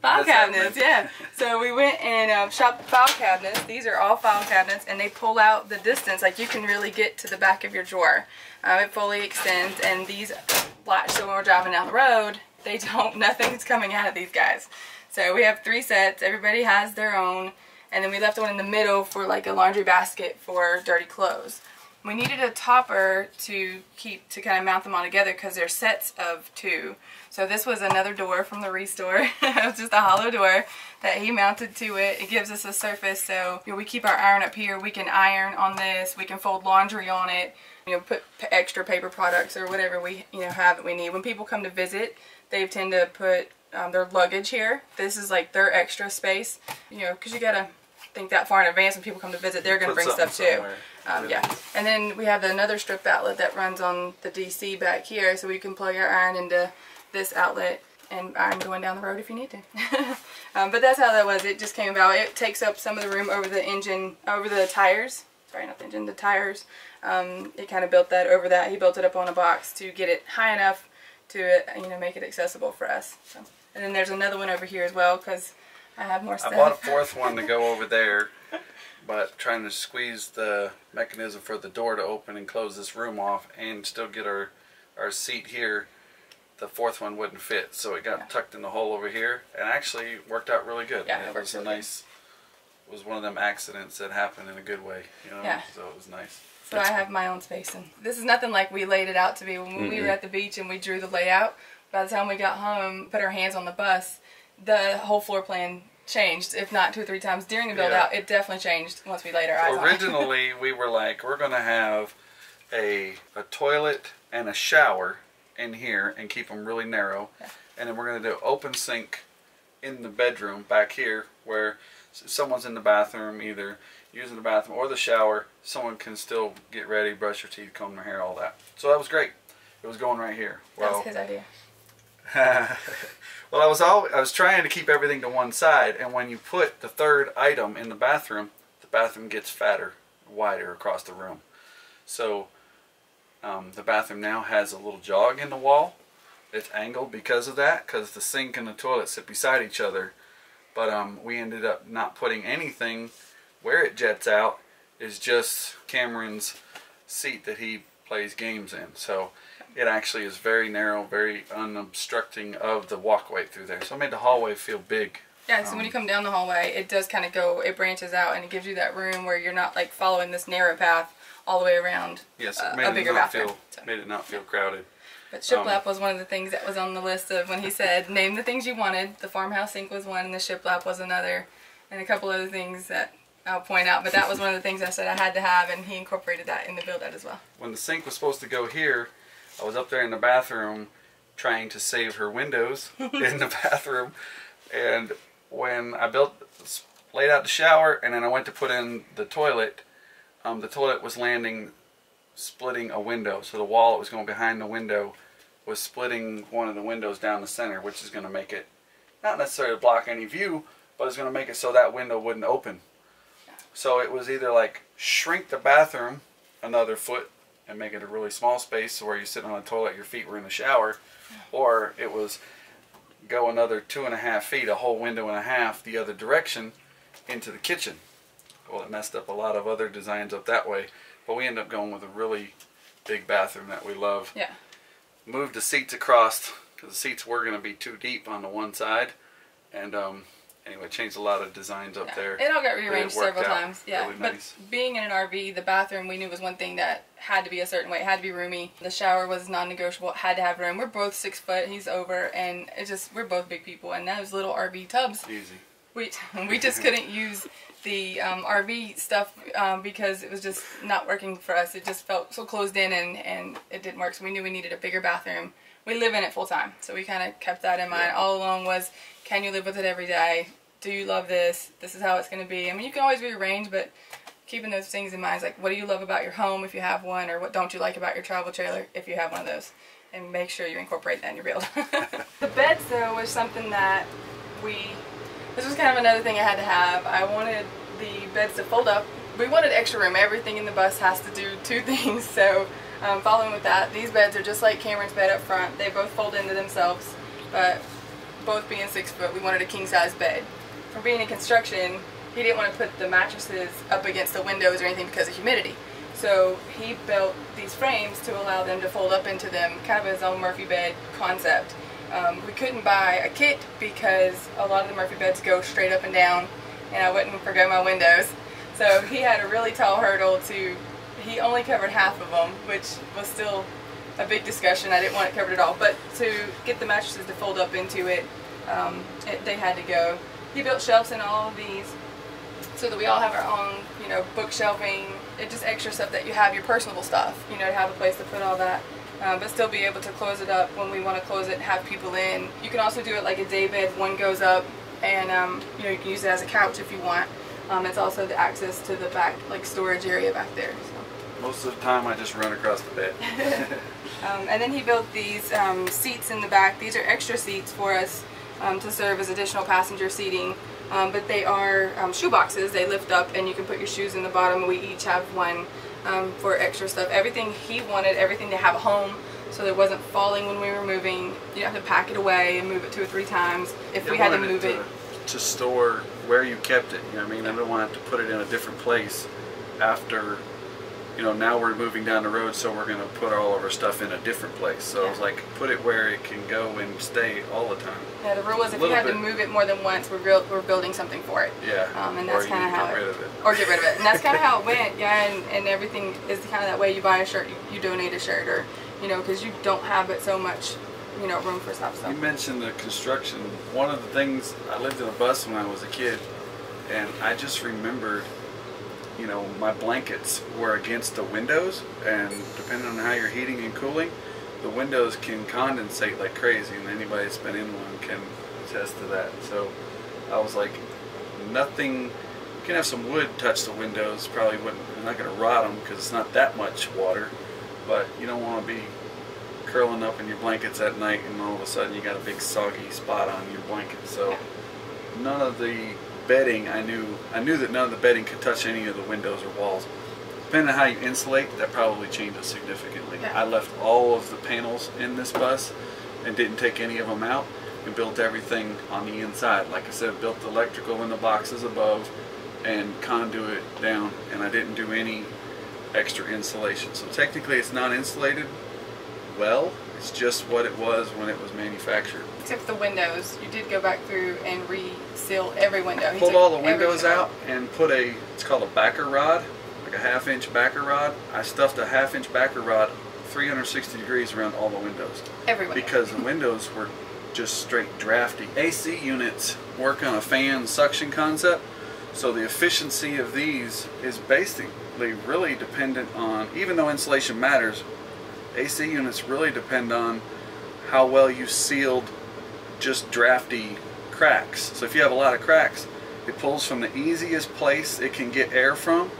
file cabinets, yeah. So we went and um, shopped file cabinets. These are all file cabinets, and they pull out the distance. Like you can really get to the back of your drawer. Um, it fully extends, and these latch. So when we're driving down the road, they don't. Nothing's coming out of these guys. So we have three sets. Everybody has their own, and then we left one in the middle for like a laundry basket for dirty clothes. We needed a topper to keep to kind of mount them all together because they're sets of two. So this was another door from the Restore. it was just a hollow door that he mounted to it. It gives us a surface so you know, we keep our iron up here. We can iron on this. We can fold laundry on it. You know, put extra paper products or whatever we you know have that we need. When people come to visit, they tend to put um, their luggage here. This is like their extra space. You know, because you gotta think that far in advance when people come to visit. They're gonna bring stuff too. somewhere. Um, yeah, and then we have another strip outlet that runs on the DC back here, so we can plug our iron into this outlet and I'm going down the road if you need to. um, but that's how that was. It just came about. It takes up some of the room over the engine, over the tires. Sorry, not the engine, the tires. Um, it kind of built that over that. He built it up on a box to get it high enough to uh, you know make it accessible for us. So, and then there's another one over here as well because I have more stuff. I bought a fourth one to go over there, but trying to squeeze the mechanism for the door to open and close this room off and still get our, our seat here, the fourth one wouldn't fit. So it got Yeah. tucked in the hole over here and actually worked out really good. Yeah, it it was a really good. nice, was one of them accidents that happened in a good way, you know? Yeah. So it was nice. So I have my own space, and this is nothing like we laid it out to be. When we were mm-hmm. at the beach and we drew the layout, by the time we got home, put our hands on the bus, the whole floor plan changed, if not two or three times during the build Yeah. out. It definitely changed once we laid our eyes on it. Originally, we were like, we're gonna have a a toilet and a shower in here and keep them really narrow, Yeah. and then we're gonna do open sink in the bedroom back here where someone's in the bathroom either using the bathroom or the shower someone can still get ready brush their teeth comb their hair all that so that was great it was going right here well was his idea. well, I was all I was trying to keep everything to one side, and when you put the third item in the bathroom, the bathroom gets fatter, wider across the room. So um, the bathroom now has a little jog in the wall. It's angled because of that, because the sink and the toilet sit beside each other. But um, we ended up not putting anything where it jets out is just Cameron's seat that he plays games in. So it actually is very narrow, very unobstructing of the walkway through there. So it made the hallway feel big. Yeah, so um, when you come down the hallway, it does kind of go, it branches out and it gives you that room where you're not like following this narrow path all the way around yes, uh, made a bigger bathroom. Feel, so. Made it not feel crowded. But shiplap um, was one of the things that was on the list of when he said, name the things you wanted. The farmhouse sink was one and the shiplap was another. And a couple other things that I'll point out, but that was one of the things I said I had to have, and he incorporated that in the build out as well. When the sink was supposed to go here, I was up there in the bathroom trying to save her windows in the bathroom, and when I built, laid out the shower, and then I went to put in the toilet, um, the toilet was landing, splitting a window. So the wall that was going behind the window was splitting one of the windows down the center, which is going to make it not necessarily block any view, but it's going to make it so that window wouldn't open. So it was either like shrink the bathroom another foot and make it a really small space where you're sitting on a toilet, your feet were in the shower, or it was go another two and a half feet, a whole window and a half the other direction into the kitchen. Well, it messed up a lot of other designs up that way, but we end up going with a really big bathroom that we love. Yeah. Moved the seats across because the seats were going to be too deep on the one side, and um, anyway, changed a lot of designs up yeah. there. It all got rearranged several times. Yeah, really but nice. being in an RV, the bathroom we knew was one thing that had to be a certain way. It had to be roomy. The shower was non-negotiable. It had to have room. We're both six foot. He's over, and it just we're both big people, and those little RV tubs. Easy. We we just couldn't use the um, RV stuff um, because it was just not working for us. It just felt so closed in, and and it didn't work. So we knew we needed a bigger bathroom. We live in it full time, so we kind of kept that in mind. Yeah. All along was can you live with it every day? Do you love this? This is how it's going to be. I mean, you can always rearrange, but keeping those things in mind is like, what do you love about your home if you have one, or what don't you like about your travel trailer if you have one of those? And make sure you incorporate that in your build. the beds, though, was something that we, this was kind of another thing I had to have. I wanted the beds to fold up. We wanted extra room. Everything in the bus has to do two things, so um, following with that, these beds are just like Cameron's bed up front. They both fold into themselves, but both being six foot, we wanted a king size bed. For being in construction, he didn't want to put the mattresses up against the windows or anything because of humidity. So he built these frames to allow them to fold up into them, kind of his own Murphy bed concept. Um, we couldn't buy a kit because a lot of the Murphy beds go straight up and down, and I wouldn't forgo my windows. So he had a really tall hurdle to, he only covered half of them, which was still a big discussion. I didn't want it covered at all. But to get the mattresses to fold up into it, um, it they had to go. He built shelves in all of these so that we all have our own, you know, bookshelving, it just extra stuff that you have, your personable stuff, you know, to have a place to put all that. Um, but still be able to close it up when we want to close it and have people in. You can also do it like a day bed. One goes up and, um, you know, you can use it as a couch if you want. Um, it's also the access to the back, like storage area back there. So. Most of the time I just run across the bed. Um, and then he built these um, seats in the back. These are extra seats for us um, to serve as additional passenger seating. Um, but they are um, shoe boxes. They lift up and you can put your shoes in the bottom. We each have one um, for extra stuff. Everything he wanted, everything to have a home so that it wasn't falling when we were moving. You don't have to pack it away and move it two or three times. If we had to move it, to, to store where you kept it. You know what I mean? I don't want to have to put it in a different place after you know, now we're moving down the road, so we're going to put all of our stuff in a different place. So yeah. it's like, put it where it can go and stay all the time. Yeah, the rule was if you had bit. to move it more than once, we're, build, we're building something for it. Yeah. Um, and that's kind of how it, it, Or get rid of it. And that's kind of how it went, yeah, and, and everything is kind of that way. You buy a shirt, you, you donate a shirt, or, you know, because you don't have it so much you know, room for stuff. So. You mentioned the construction. One of the things, I lived in a bus when I was a kid, and I just remembered you know, my blankets were against the windows, and depending on how you're heating and cooling, the windows can condensate like crazy, and anybody that's been in one can attest to that. So I was like, nothing. You can have some wood touch the windows, probably wouldn't. I'm not going to rot them because it's not that much water, but you don't want to be curling up in your blankets at night and all of a sudden you got a big soggy spot on your blanket. So none of the bedding I knew I knew that none of the bedding could touch any of the windows or walls. Depending on how you insulate, that probably changes significantly. Yeah. I left all of the panels in this bus and didn't take any of them out and built everything on the inside. Like I said, built the electrical in the boxes above and conduit down and I didn't do any extra insulation. So technically it's not insulated well, it's just what it was when it was manufactured. Except the windows, you did go back through and re-seal every window. He Pulled all the windows out and put a, it's called a backer rod, like a half inch backer rod. I stuffed a half inch backer rod 360 degrees around all the windows Every window. because the windows were just straight drafty. AC units work on a fan suction concept, so the efficiency of these is basically really dependent on, even though insulation matters, AC units really depend on how well you sealed just drafty cracks. So if you have a lot of cracks, it pulls from the easiest place it can get air from.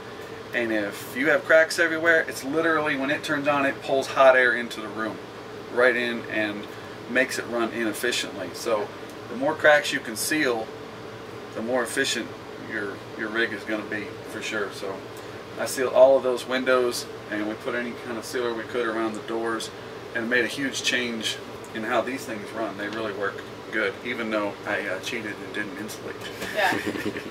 And if you have cracks everywhere, it's literally when it turns on, it pulls hot air into the room, right in, and makes it run inefficiently. So the more cracks you can seal, the more efficient your your rig is going to be for sure. So I sealed all of those windows, and we put any kind of sealer we could around the doors, and made a huge change in how these things run. They really work good, even though I uh, cheated and didn't insulate. Yeah,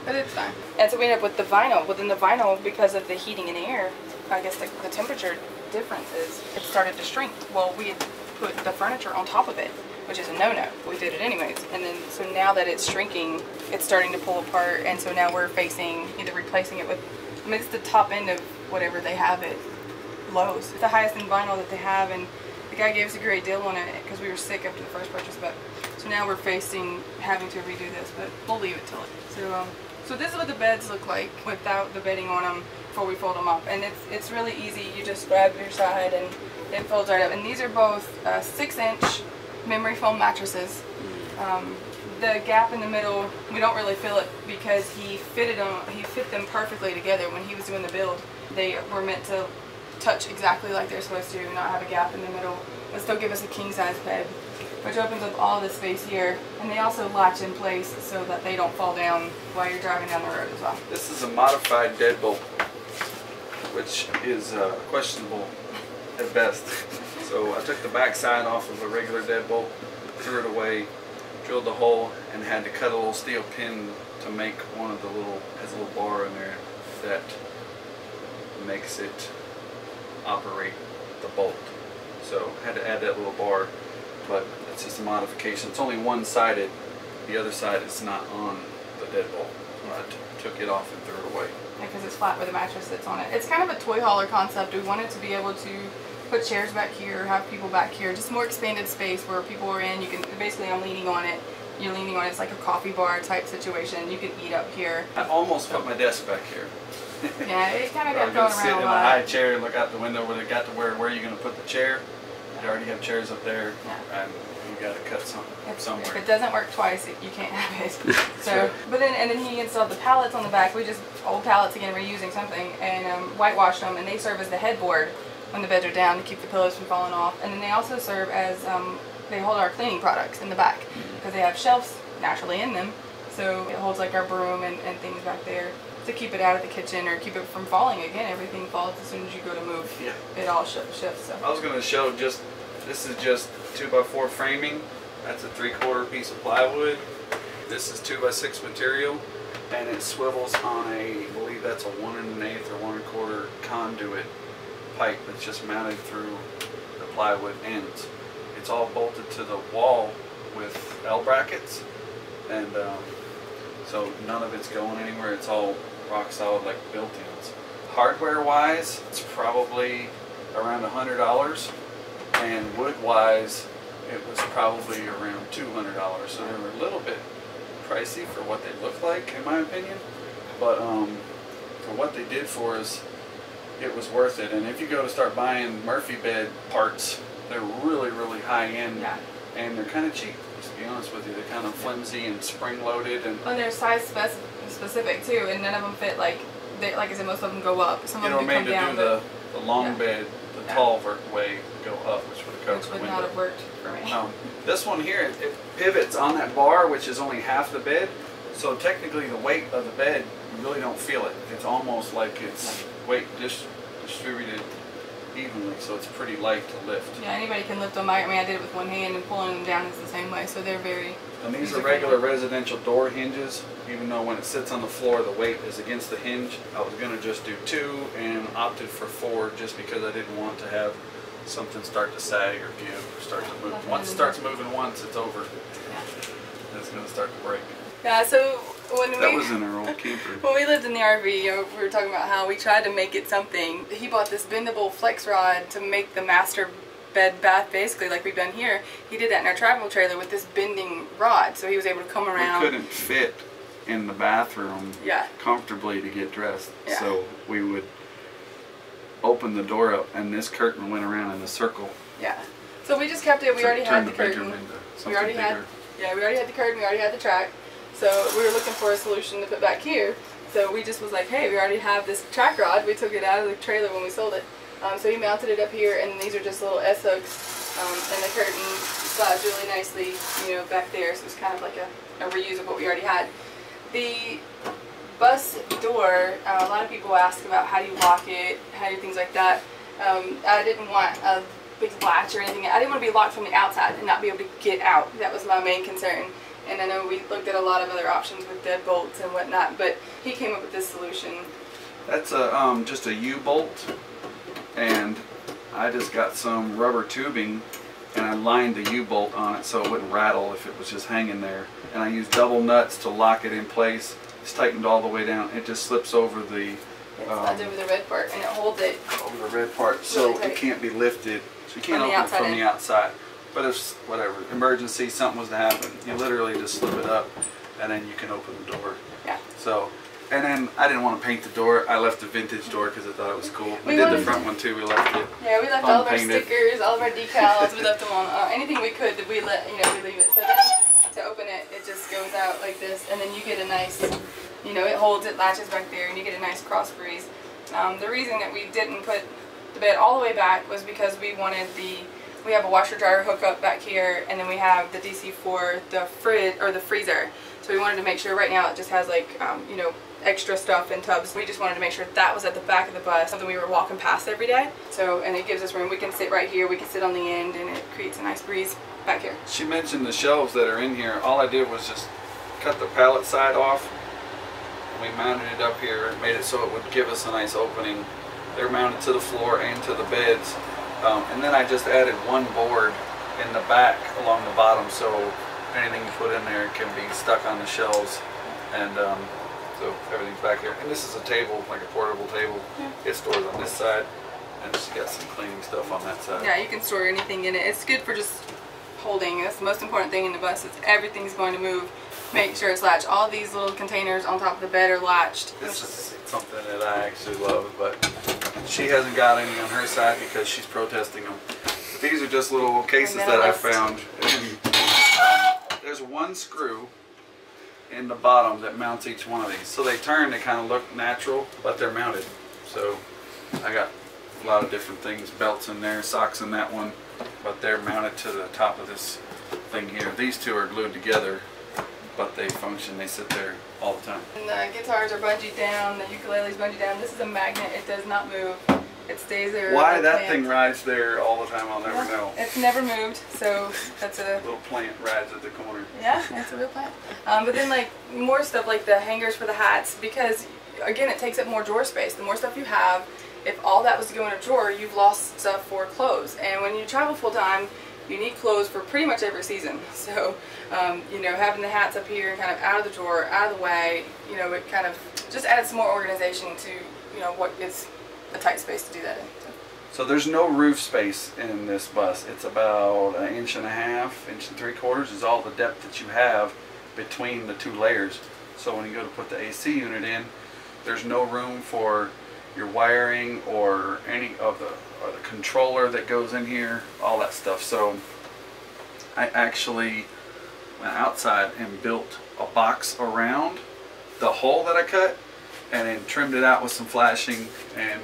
but it's fine. And so we ended up with the vinyl. Within the vinyl, because of the heating and air, I guess the, the temperature differences, it started to shrink. Well, we had put the furniture on top of it, which is a no-no. We did it anyways. And then, so now that it's shrinking, it's starting to pull apart. And so now we're facing either replacing it with, I mean, it's the top end of whatever they have at Lowe's. It's the highest in vinyl that they have. And the guy gave us a great deal on it because we were sick after the first purchase. But so now we're facing having to redo this, but we'll leave it till it. So, um, so this is what the beds look like without the bedding on them before we fold them up, and it's it's really easy. You just grab your side and it folds right up. And these are both uh, six-inch memory foam mattresses. Um, the gap in the middle, we don't really feel it because he fitted them. He fit them perfectly together when he was doing the build. They were meant to touch exactly like they're supposed to, not have a gap in the middle, but still give us a king size bed, which opens up all this space here. And they also latch in place so that they don't fall down while you're driving down the road as well. This is a modified deadbolt, which is uh, questionable at best. So I took the back side off of a regular deadbolt, threw it away, drilled the hole, and had to cut a little steel pin to make one of the little, has a little bar in there that makes it operate the bolt. So I had to add that little bar, but it's just a modification. It's only one-sided. The other side is not on the deadbolt. I t- took it off and threw it away. because it's flat where the mattress sits on it. It's kind of a toy hauler concept. We wanted to be able to put chairs back here, have people back here, just more expanded space where people are in. You can basically, I'm leaning on it. You're leaning on it. It's like a coffee bar type situation. You can eat up here. I almost put my desk back here. Yeah, it kind of got going gonna sit in a high chair and look out the window where they got to where where are you gonna put the chair? They already have chairs up there, Yeah. and you gotta cut some If, somewhere. if it doesn't work twice, it, you can't have it. So, right. but then and then he installed the pallets on the back. We just old pallets again, reusing something, and um, whitewashed them, and they serve as the headboard when the beds are down to keep the pillows from falling off. And then they also serve as um, they hold our cleaning products in the back because they have shelves naturally in them. So it holds like our broom and, and things back there to keep it out of the kitchen or keep it from falling. Again, everything falls as soon as you go to move. Yeah. It all shifts. shifts so. I was gonna show just this is just two by four framing. That's a three quarter piece of plywood. This is two by six material, and it swivels on a I believe that's a one and an eighth or one and a quarter conduit pipe that's just mounted through the plywood ends. It's all bolted to the wall with L brackets, and um, so none of it's going anywhere. It's all rock solid like built-ins. Hardware wise, it's probably around hundred dollars, and wood wise, it was probably around two hundred dollars. So they were a little bit pricey for what they look like, in my opinion. But um, for what they did for us, it was worth it. And if you go to start buying Murphy bed parts, they're really, really high end, Yeah. and they're kind of cheap. To be honest with you, they're kind of flimsy and spring loaded, and And they're size spec- specific too, and none of them fit like they like I said, most of them go up. Some you of them do made come to down. do but the, the long yeah. bed, the Yeah. tall vert way go up, which would have covered Which the window. not have worked for me. Um, this one here, it, it pivots on that bar, which is only half the bed. So technically, the weight of the bed, you really don't feel it. It's almost like it's weight dis- distributed evenly, so it's pretty light to lift. Yeah, anybody can lift them. I I mean, I did it with one hand, and pulling them down is the same way. So they're very. And these are regular residential door hinges, even though when it sits on the floor, the weight is against the hinge. I was gonna just do two and opted for four just because I didn't want to have something start to sag or give, or start to move. Once it starts moving once, it's over. Yeah. It's gonna start to break. Yeah. So when That we was in our old camper. when we lived in the RV, you know, we were talking about how we tried to make it something. He bought this bendable flex rod to make the master bed bath basically like we've done here. He did that in our travel trailer with this bending rod, so he was able to come We around. couldn't fit in the bathroom Yeah. comfortably to get dressed, Yeah. so we would open the door up, and this curtain went around in a circle. Yeah. So we just kept it. We to already had the bedroom curtain. into We already had. bigger. Yeah, we already had the curtain. We already had the track. So we were looking for a solution to put back here. So we just was like, hey, we already have this track rod. We took it out of the trailer when we sold it. Um, so he mounted it up here, and these are just little S hooks, um, and the curtain slides really nicely, you know, back there. So it's kind of like a, a reuse of what we already had. The bus door, uh, a lot of people ask about how do you lock it, how do things like that. Um, I didn't want a big latch or anything. I didn't want to be locked from the outside and not be able to get out. That was my main concern. And I know we looked at a lot of other options with deadbolts and whatnot, but he came up with this solution. That's a um, just a U-bolt, and I just got some rubber tubing, and I lined the U-bolt on it so it wouldn't rattle if it was just hanging there. And I use double nuts to lock it in place. It's tightened all the way down. It just slips over the It Um, slides over the red part and it holds it. over the red part, so Really it can't be lifted. So you can't open it from in. the outside. But if whatever emergency, something was to happen, you literally just slip it up, and then you can open the door. Yeah. So, and then I didn't want to paint the door. I left the vintage door because I thought it was cool. We, We did the front one too. We left it. Yeah, we left all of our stickers, all of our decals. we left them on uh, anything we could. That we let you know we leave it. So then to open it, it just goes out like this, and then you get a nice, you know, it holds, it latches back there, and you get a nice cross breeze. Um, the reason that we didn't put the bed all the way back was because we wanted the we have a washer dryer hookup back here, and then we have the DC for the fridge or the freezer. So we wanted to make sure right now it just has like um, you know extra stuff in tubs. We just wanted to make sure that was at the back of the bus, something we were walking past every day. So and it gives us room. We can sit right here. We can sit on the end, and it creates a nice breeze back here. She mentioned the shelves that are in here. All I did was just cut the pallet side off. We mounted it up here and made it so it would give us a nice opening. They're mounted to the floor and to the beds. Um, and then I just added one board in the back along the bottom so anything you put in there can be stuck on the shelves. And um, so everything's back here. And this is a table, like a portable table. It stores on this side. And she's got some cleaning stuff on that side. Yeah, you can store anything in it. It's good for just holding. That's the most important thing in the bus. Is everything's going to move. Make sure it's latched. All these little containers on top of the bed are latched. This is something that I actually love, but she hasn't got any on her side because she's protesting them. But these are just little cases that I found. There's one screw in the bottom that mounts each one of these. So they turn, they kind of look natural, but they're mounted. So I got a lot of different things, belts in there, socks in that one, but they're mounted to the top of this thing here. These two are glued together, but they function, they sit there all the time. And the guitars are bungee down. The ukulele's bungee down. This is a magnet. It does not move. It stays there. Why that plant. thing rides there all the time, I'll never know. It's never moved, so that's a Little plant rides at the corner. yeah, it's a real plant. Um, but then like more stuff like the hangers for the hats because again it takes up more drawer space. The more stuff you have, if all that was to go in a drawer, you've lost stuff for clothes. And when you travel full time, you need clothes for pretty much every season. So um, you know having the hats up here and kind of out of the drawer, out of the way, you know it kind of just adds some more organization to you know what is a tight space to do that in. So. So there's no roof space in this bus. It's about an inch and a half, inch and three quarters is all the depth that you have between the two layers. So when you go to put the AC unit in, there's no room for your wiring or any of the, the controller that goes in here, all that stuff. So I actually went outside and built a box around the hole that I cut and then trimmed it out with some flashing and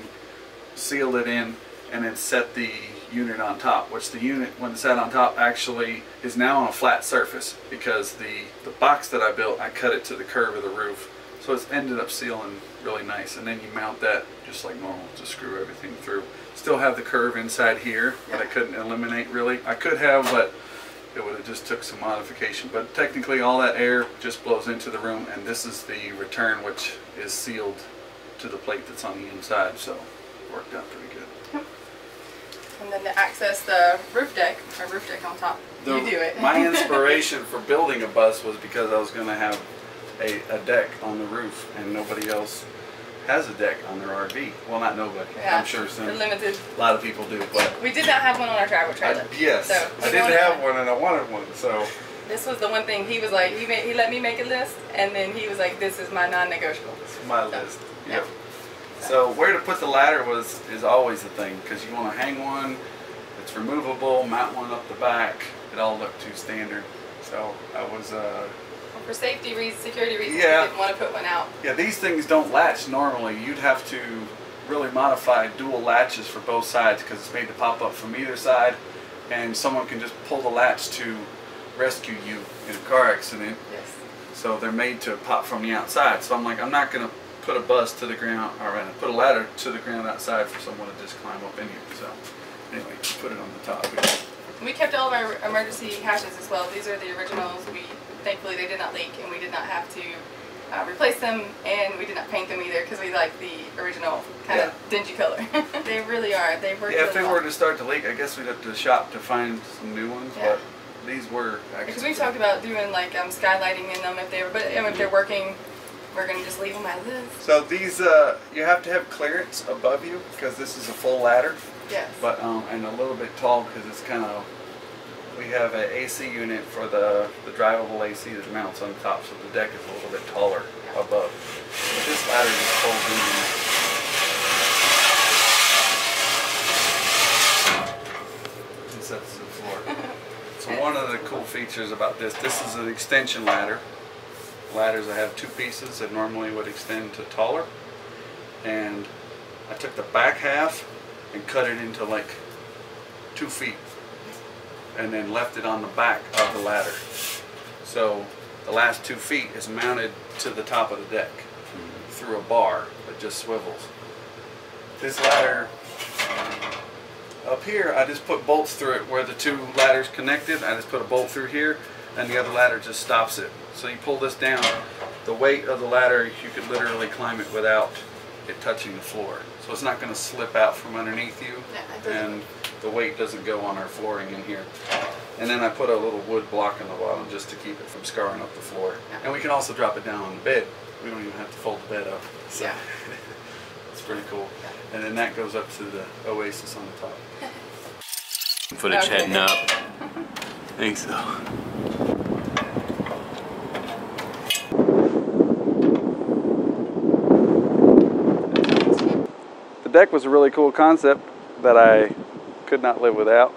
sealed it in and then set the unit on top, which the unit, when sat on top, actually is now on a flat surface because the, the box that I built, I cut it to the curve of the roof. So it's ended up sealing really nice. And then you mount that just like normal to screw everything through. Still have the curve inside here that I couldn't eliminate really. I could have, but it would have just took some modification. But technically all that air just blows into the room and this is the return which is sealed to the plate that's on the inside. So worked out pretty good. And then to access the roof deck, or roof deck on top, The- you do it. my inspiration for building a bus was because I was going to have a, a deck on the roof, and nobody else has a deck on their RV. Well, not nobody. yeah, I'm sure some, We're a lot of people do, but We did not have one on our travel I, trailer. yes, So, I didn't have one, and I wanted one. So This was the one thing he was like, he made, he let me make a list, and then he was like, this is my non-negotiable. my So, list. yeah. Yep. So where to put the ladder was is always the thing because you want to hang one. It's removable. Mount one up the back. It all looked too standard. So I was. Uh, for safety reasons, security reasons, Yeah. we didn't want to put one out. Yeah, these things don't latch normally. You'd have to really modify dual latches for both sides because it's made to pop up from either side, and someone can just pull the latch to rescue you in a car accident. Yes. So they're made to pop from the outside. So I'm like, I'm not gonna put a bus to the ground, or uh, put a ladder to the ground outside for someone to just climb up in here. So anyway, put it on the top. We kept all of our emergency hatches as well. These are the originals. We thankfully they did not leak, and we did not have to uh, replace them, and we did not paint them either because we like the original kind Yeah. of dingy color. they really are. They work. Yeah, if really they well. were to start to leak, I guess we'd have to shop to find some new ones. Yeah. But these were actually. Because we've talked about doing like um, skylighting in them if they were, but um, if they're working, we're gonna just leave them as is. So these, uh, you have to have clearance above you because this is a full ladder, Yes. but um, and a little bit tall because it's kind of. We have an AC unit for the the drivable AC that mounts on top, so the deck is a little bit taller above. But this ladder just folds in. And sets to the floor. So one of the cool features about this, this is an extension ladder. Ladders I have two pieces that normally would extend to taller. And I took the back half and cut it into like two feet. And then left it on the back of the ladder. So the last two feet is mounted to the top of the deck through a bar that just swivels. This ladder up here, I just put bolts through it where the two ladders connected. I just put a bolt through here, and the other ladder just stops it. So you pull this down, the weight of the ladder, you could literally climb it without it touching the floor. So it's not going to slip out from underneath you, Yeah, and the weight doesn't go on our flooring in here. And then I put a little wood block on the bottom just to keep it from scarring up the floor. Yeah. And we can also drop it down on the bed. We don't even have to fold the bed up. So Yeah. it's pretty cool. And then that goes up to the oasis on the top. Footage Okay. heading up. I think so. The deck was a really cool concept that I could not live without.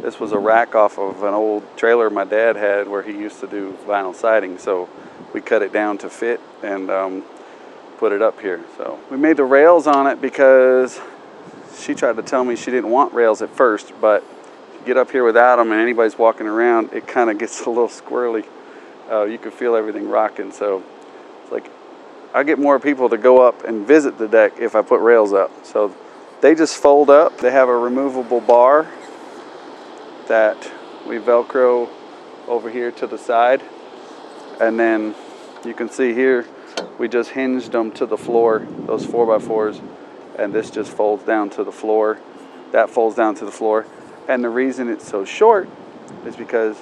This was a rack off of an old trailer my dad had where he used to do vinyl siding. So we cut it down to fit and um, put it up here. So we made the rails on it because she tried to tell me she didn't want rails at first, but you get up here without them and anybody's walking around, it kind of gets a little squirrely. Uh, you can feel everything rocking. So it's like I get more people to go up and visit the deck if I put rails up. So they just fold up. They have a removable bar that we Velcro over here to the side. And then you can see here, we just hinged them to the floor, those 4x4s. And this just folds down to the floor. That folds down to the floor. And the reason it's so short is because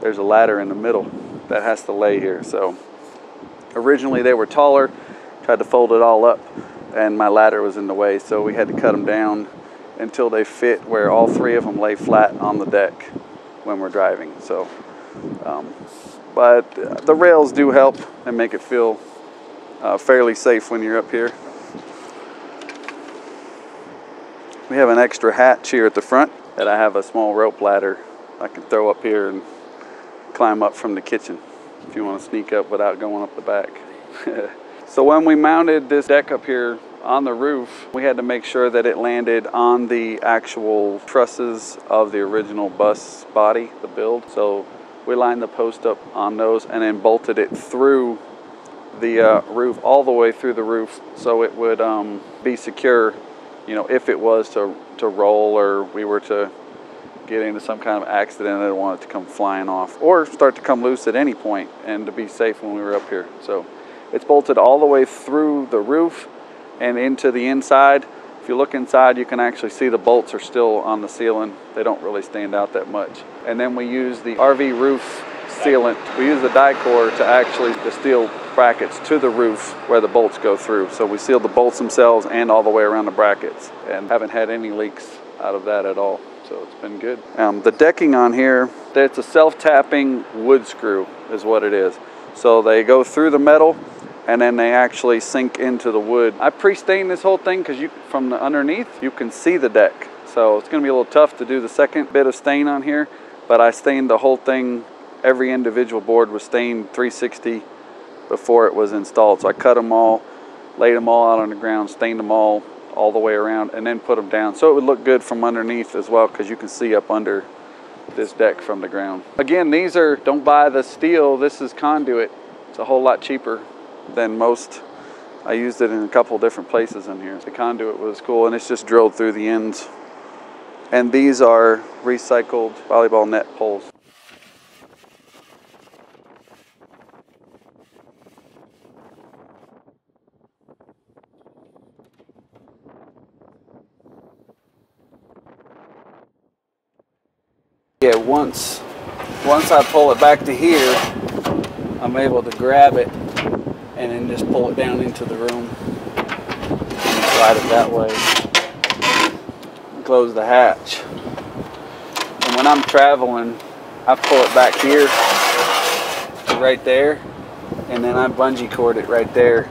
there's a ladder in the middle that has to lay here. So originally they were taller tried to fold it all up and my ladder was in the way so we had to cut them down until they fit where all three of them lay flat on the deck when we're driving so um, but the rails do help and make it feel uh, fairly safe when you're up here we have an extra hatch here at the front that I have a small rope ladder I can throw up here and climb up from the kitchen if you want to sneak up without going up the back. so when we mounted this deck up here on the roof, we had to make sure that it landed on the actual trusses of the original bus body, the build. So we lined the post up on those and then bolted it through the uh, roof, all the way through the roof, so it would um, be secure, you know, if it was to, to roll or we were to get into some kind of accident, didn't want it to come flying off or start to come loose at any point and to be safe when we were up here. So it's bolted all the way through the roof and into the inside. If you look inside, you can actually see the bolts are still on the ceiling. They don't really stand out that much. And then we use the RV roof sealant. We use the Dicor to actually the steel brackets to the roof where the bolts go through. So we sealed the bolts themselves and all the way around the brackets and haven't had any leaks out of that at all. So it's been good. Um, the decking on here, it's a self-tapping wood screw is what it is. So they go through the metal and then they actually sink into the wood. I pre-stained this whole thing because you from the underneath you can see the deck. So it's going to be a little tough to do the second bit of stain on here, but I stained the whole thing. Every individual board was stained 360 before it was installed. So I cut them all, laid them all out on the ground, stained them all all the way around, and then put them down. So it would look good from underneath as well because you can see up under this deck from the ground. Again, these are, don't buy the steel, this is conduit. It's a whole lot cheaper than most. I used it in a couple different places in here. The conduit was cool and it's just drilled through the ends. And these are recycled volleyball net poles. Yeah, once once I pull it back to here, I'm able to grab it and then just pull it down into the room. And slide it that way. Close the hatch. And when I'm traveling I pull it back here right there and then I bungee cord it right there.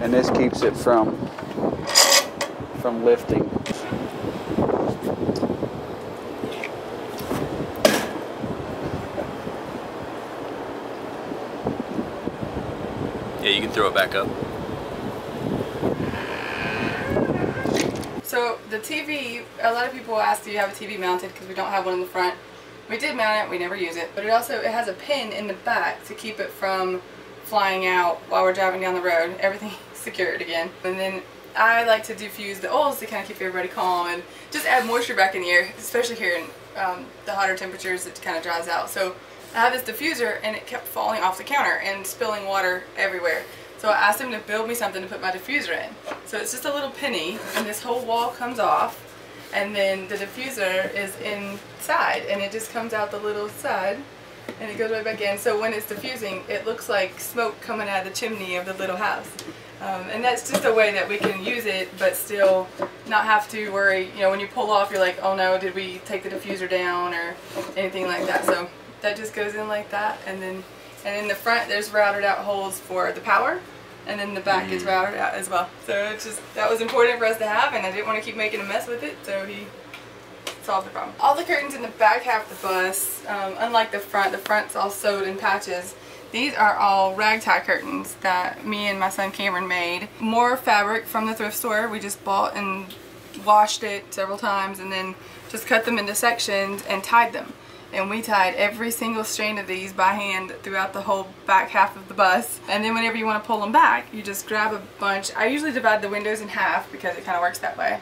And this keeps it from from lifting Yeah, you can throw it back up. So the TV, a lot of people ask, do you have a TV mounted? Because we don't have one in the front. We did mount it, we never use it. But it also, it has a pin in the back to keep it from flying out while we're driving down the road. Everything secured again. And then I like to diffuse the oils to kind of keep everybody calm and just add moisture back in the air, especially here in um, the hotter temperatures, it kind of dries out. So I have this diffuser and it kept falling off the counter and spilling water everywhere. So I asked him to build me something to put my diffuser in. So it's just a little penny and this whole wall comes off and then the diffuser is inside and it just comes out the little side and it goes right back in. So when it's diffusing, it looks like smoke coming out of the chimney of the little house. Um, and that's just a way that we can use it, but still not have to worry. You know, when you pull off, you're like, oh no, did we take the diffuser down or anything like that. So that just goes in like that and then and in the front there's routed out holes for the power and then the back is routed out as well so it's just that was important for us to have and I didn't want to keep making a mess with it so he solved the problem. All the curtains in the back half of the bus um, unlike the front the front's all sewed in patches these are all rag tie curtains that me and my son Cameron made. More fabric from the thrift store. We just bought and washed it several times and then just cut them into sections and tied them and we tied every single strand of these by hand throughout the whole back half of the bus and then whenever you want to pull them back you just grab a bunch I usually divide the windows in half because it kind of works that way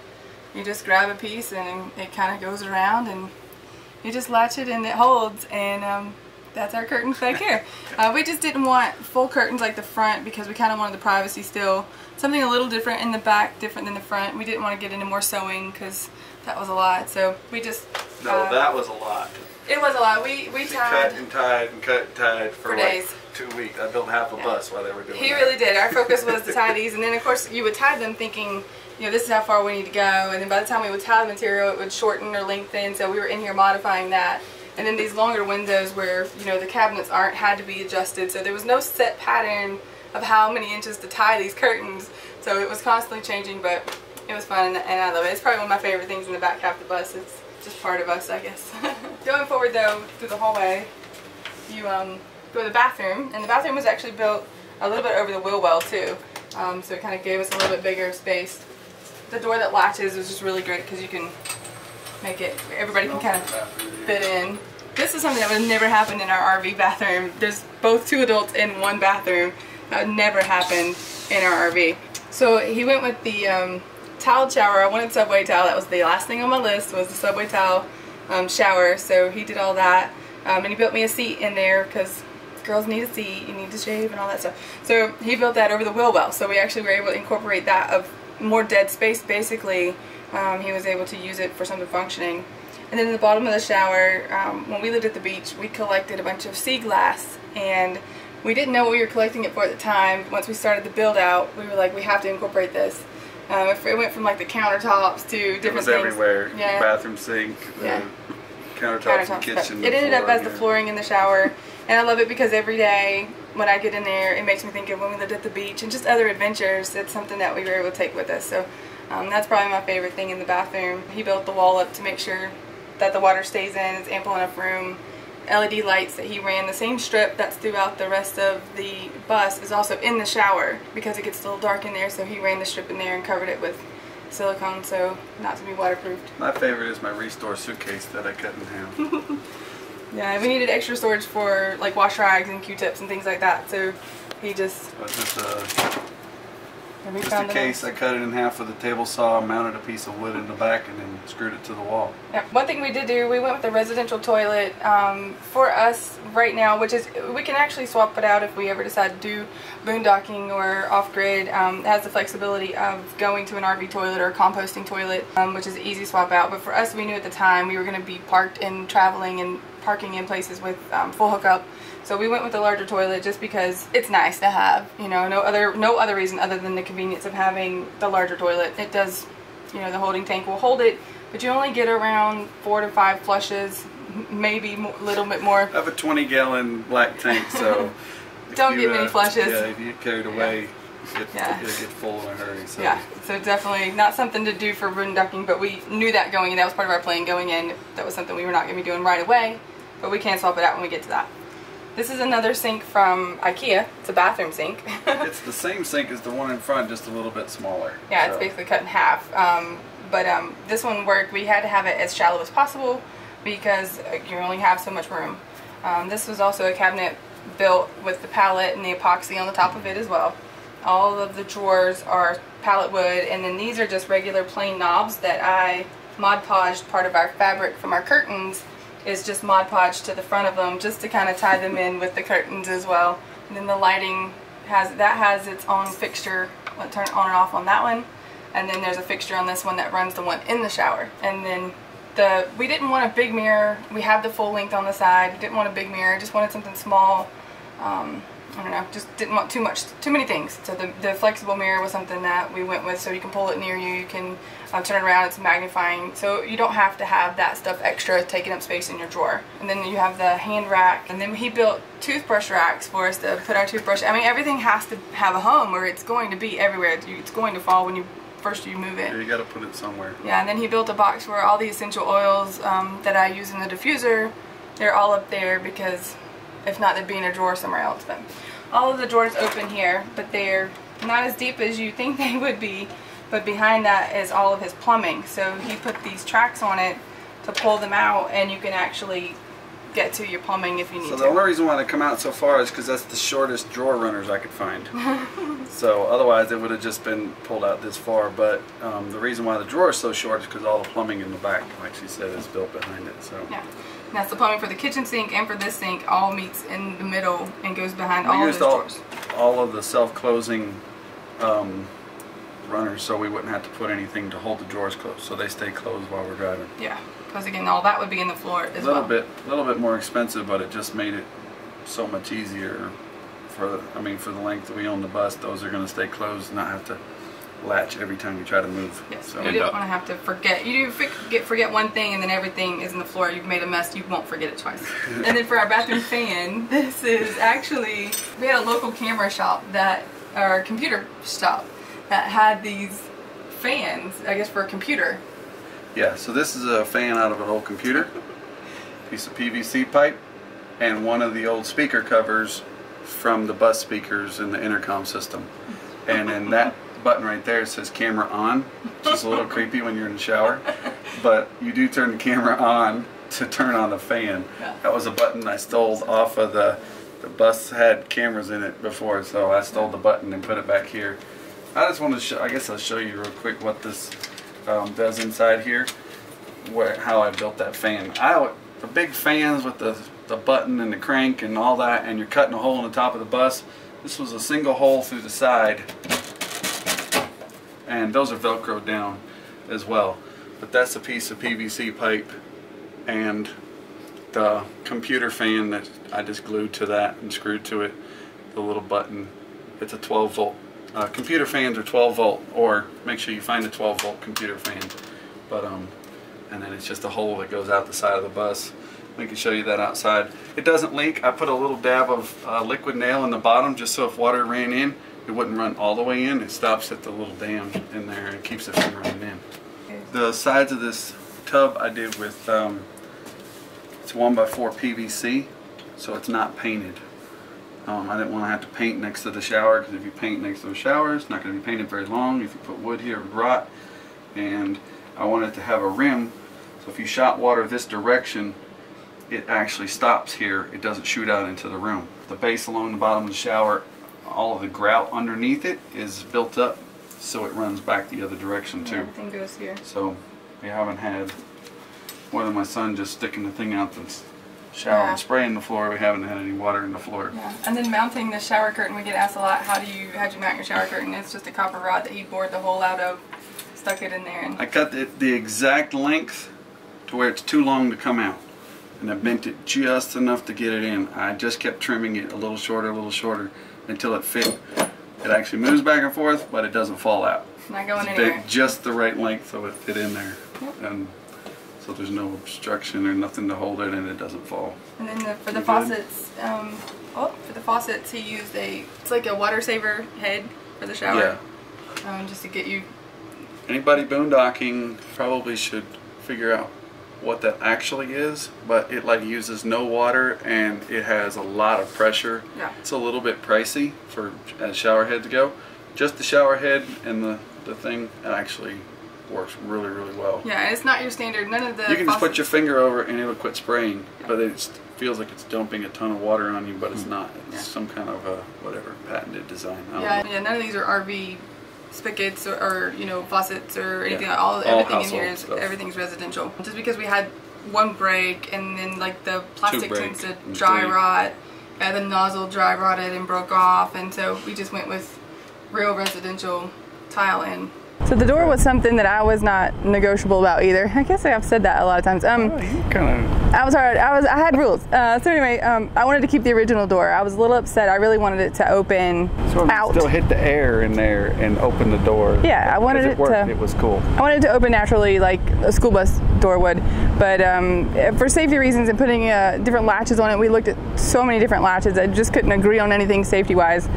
you just grab a piece and it kind of goes around and you just latch it and it holds and um, that's our curtains back here. Uh, we just didn't want full curtains like the front because we kind of wanted the privacy still. Something a little different in the back, different than the front. We didn't want to get into more sewing because that was a lot. So we just... No, uh, that was a lot. It was a lot. We, we tied... Cut and tied and cut and tied for, For like days. two weeks. I built half a bus while they were doing it. He that. really did. Our focus was to tie these, and then of course you would tie them thinking, you know, this is how far we need to go, and then by the time we would tie the material, it would shorten or lengthen. So we were in here modifying that. And then these longer windows where you know the cabinets aren't had to be adjusted, so there was no set pattern of how many inches to tie these curtains. So it was constantly changing, but it was fun, and, and I love it. It's probably one of my favorite things in the back half of the bus. It's just part of us, I guess. Going forward though, through the hallway, you um, go to the bathroom, and the bathroom was actually built a little bit over the wheel well too. Um, so it kind of gave us a little bit bigger space. The door that latches is just really great because you can make it, everybody can kind of fit in. This is something that would never happen in our RV bathroom. There's both two adults in one bathroom. That would never happen in our RV. So he went with the um, tile shower. I wanted Subway tile. That was the last thing on my list was the Subway tile um, shower. So he did all that. Um, and he built me a seat in there because girls need a seat, you need to shave and all that stuff. So he built that over the wheel well. So we actually were able to incorporate that of more dead space basically. Um, he was able to use it for something functioning. And then in the bottom of the shower, um, when we lived at the beach, we collected a bunch of sea glass and we didn't know what we were collecting it for at the time. Once we started the build out, we were like, we have to incorporate this. Um, it went from like the countertops to different it was things. everywhere. Yeah. Bathroom sink, Yeah. countertops, countertops. and kitchen. It ended up as the flooring in the shower, and I love it because every day when I get in there, it makes me think of when we lived at the beach and just other adventures. It's something that we were able to take with us. So um, that's probably my favorite thing in the bathroom. He built the wall up to make sure that the water stays in. It's ample enough room. LED lights that he ran, the same strip that's throughout the rest of the bus is also in the shower because it gets a little dark in there. So he ran the strip in there and covered it with silicone so not to be waterproofed. My favorite is my Restore suitcase that I cut in half. Yeah, we needed extra storage for like wash rags and Q-tips and things like that. So he just But just a, and we just a case. I cut it in half with a table saw, mounted a piece of wood in the back, and then screwed it to the wall. Yeah, one thing we did do, we went with the residential toilet um, for us right now, which is we can actually swap it out if we ever decide to do boondocking or off grid. Um, it has the flexibility of going to an RV toilet or a composting toilet, um, which is an easy swap out. But for us, we knew at the time we were going to be parked and traveling and parking in places with um, full hookup. So we went with the larger toilet just because it's nice to have. You know, no other no other reason other than the convenience of having the larger toilet. It does, you know, the holding tank will hold it, but you only get around four to five flushes, maybe a little bit more. I have a 20 gallon black tank, so. Don't you, get many uh, flushes. Yeah, if you get carried away, it, Yeah. it'll get full in a hurry. So. Yeah, so definitely not something to do for boondocking, but we knew that going in. That was part of our plan going in. That was something we were not going to be doing right away, but we can swap it out when we get to that. This is another sink from IKEA. It's a bathroom sink. It's the same sink as the one in front, just a little bit smaller. Yeah, it's basically cut in half. Um, but um, this one worked. We had to have it as shallow as possible because uh, you only have so much room. Um, this was also a cabinet built with the pallet and the epoxy on the top of it as well. All of the drawers are pallet wood, and then these are just regular plain knobs that I Mod Podged part of our fabric from our curtains is just Mod Podge to the front of them just to kind of tie them in with the curtains as well. And then the lighting has that has its own fixture, what turn on and off on that one. And then there's a fixture on this one that runs the one in the shower. And then the we didn't want a big mirror. We have the full length on the side. Didn't want a big mirror. Just wanted something small. Um, I don't know. Just didn't want too much, too many things. So the, the flexible mirror was something that we went with. So you can pull it near you. You can uh, turn it around. It's magnifying. So you don't have to have that stuff extra taking up space in your drawer. And then you have the hand rack. And then he built toothbrush racks for us to put our toothbrush. I mean, everything has to have a home, or it's going to be everywhere. It's- going to fall when you first you move it. Yeah, you got to put it somewhere. Yeah, and then he built a box where all the essential oils um, that I use in the diffuser, they're all up there because if not, they'd be in a drawer somewhere else. But all of the drawers open here, but they're not as deep as you think they would be. But behind that is all of his plumbing. So he put these tracks on it to pull them out, and you can actually get to your plumbing if you need So to. So the only reason why they come out so far is because that's the shortest drawer runners I could find. so otherwise it would have just been pulled out this far. But um, the reason why the drawer is so short is because all the plumbing in the back, like she said, is built behind it. So yeah. And that's the plumbing for the kitchen sink and for this sink all meets in the middle and goes behind we all of used all, drawers. all of the self-closing um, runners so we wouldn't have to put anything to hold the drawers closed. So they stay closed while we're driving. Yeah, because again, all that would be in the floor as A little well. bit, a little bit more expensive, but it just made it so much easier. For the, I mean, for the length that we own the bus, those are going to stay closed, and not have to latch every time you try to move. Yes, So you don't want to have to forget. You do forget, forget one thing and then everything is in the floor. You've made a mess. You won't forget it twice. and then for our bathroom fan, this is actually we had a local camera shop that our computer shop that had these fans. I guess for a computer. yeah, so this is a fan out of an old computer, piece of PVC pipe, and one of the old speaker covers from the bus speakers in the intercom system. and then that button right there says camera on, which is a little creepy when you're in the shower. But you do turn the camera on to turn on the fan. Yeah. That was a button I stole off of the the bus had cameras in it before, so I stole the button and put it back here. I just want to show. I guess I'll show you real quick what this um, does inside here. Where how I built that fan. I the big fans with the the button and the crank and all that, and you're cutting a hole in the top of the bus. This was a single hole through the side, and those are velcroed down as well. But that's a piece of PVC pipe and the computer fan that I just glued to that and screwed to it, the little button. It's a 12 volt. Uh, computer fans are 12 volt, or make sure you find a 12 volt computer fan. But um, and then it's just a hole that goes out the side of the bus. We can show you that outside. It doesn't leak. I put a little dab of uh, liquid nail in the bottom just so if water ran in, it wouldn't run all the way in. It stops at the little dam in there and keeps it from running in. The sides of this tub I did with um, it's one by four PVC, so it's not painted. Um, I didn't want to have to paint next to the shower because if you paint next to the shower, it's not going to be painted very long. If you put wood here, it would rot. And I wanted to have a rim, so if you shot water this direction, it actually stops here. It doesn't shoot out into the room. The base along the bottom of the shower, all of the grout underneath it is built up, so it runs back the other direction too. Everything goes here. So we haven't had more than my son just sticking the thing out the shower Yeah. and spraying the floor. We haven't had any water in the floor. Yeah. And then mounting the shower curtain, we get asked a lot, how do you how do you mount your shower curtain? It's just a copper rod that he bored the hole out of, stuck it in there, and I cut it the exact length to where it's too long to come out. And I bent it just enough to get it in. I just kept trimming it a little shorter, a little shorter until it fit. It actually moves back and forth, but it doesn't fall out. not going It's anywhere. just the right length so it fit in there. Yep. And so there's no obstruction or nothing to hold it and it doesn't fall. And then the, for the You good? faucets, um, oh, for the faucets, he used a it's like a water saver head for the shower, um, just to get you. anybody boondocking probably should figure out what that actually is but it like uses no water and it has a lot of pressure Yeah. it's a little bit pricey for a shower head to go just the shower head and the, the thing actually works really really well Yeah, it's not your standard. None of the. you can just put your finger over it and it'll quit spraying but it feels like it's dumping a ton of water on you but it's not it's Yeah. some kind of a whatever patented design I Yeah, know. yeah. None of these are RV spigots or, or you know faucets or anything. Yeah, All, all everything in here household is stuff. everything's residential. Just because we had one break and then like the plastic break tends to dry three. rot, uh, the nozzle dry rotted and broke off, and so we just went with real residential tile in. So the door was something that I was not negotiable about either. I guess I've said that a lot of times. Um, kind of I was hard. I was. I had rules. Uh, so anyway, um, I wanted to keep the original door. I was a little upset. I really wanted it to open out. still hit the air in there and open the door. Yeah, I wanted As it worked, to- It was cool. I wanted it to open naturally, like a school bus door would. But um, for safety reasons and putting uh, different latches on it, we looked at so many different latches. I just couldn't agree on anything safety-wise.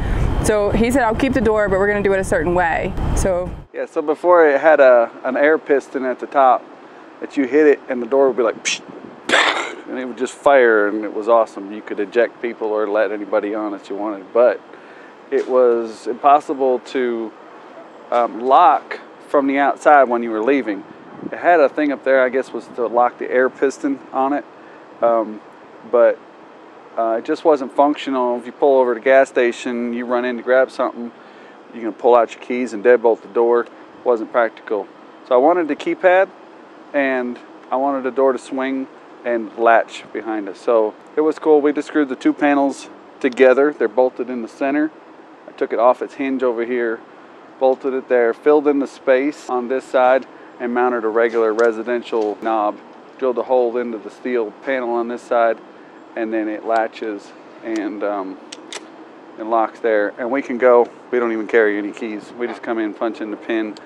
So he said, "I'll keep the door, but we're going to do it a certain way." So Yeah. So before it had a an air piston at the top that you hit it and the door would be like, psh, and it would just fire and it was awesome. You could eject people or let anybody on that you wanted, but it was impossible to um, lock from the outside when you were leaving. It had a thing up there, I guess, was to lock the air piston on it, um, but uh, it just wasn't functional. If you pull over to the gas station, you run in to grab something, you can pull out your keys and deadbolt the door. wasn't practical. So I wanted the keypad, and I wanted the door to swing and latch behind us. So it was cool. We just screwed the two panels together. They're bolted in the center. I took it off its hinge over here, bolted it there, filled in the space on this side, and mounted a regular residential knob. Drilled a hole into the steel panel on this side, and then it latches and um, and locks there. And we can go. We don't even carry any keys. We just come in, punch in the pin,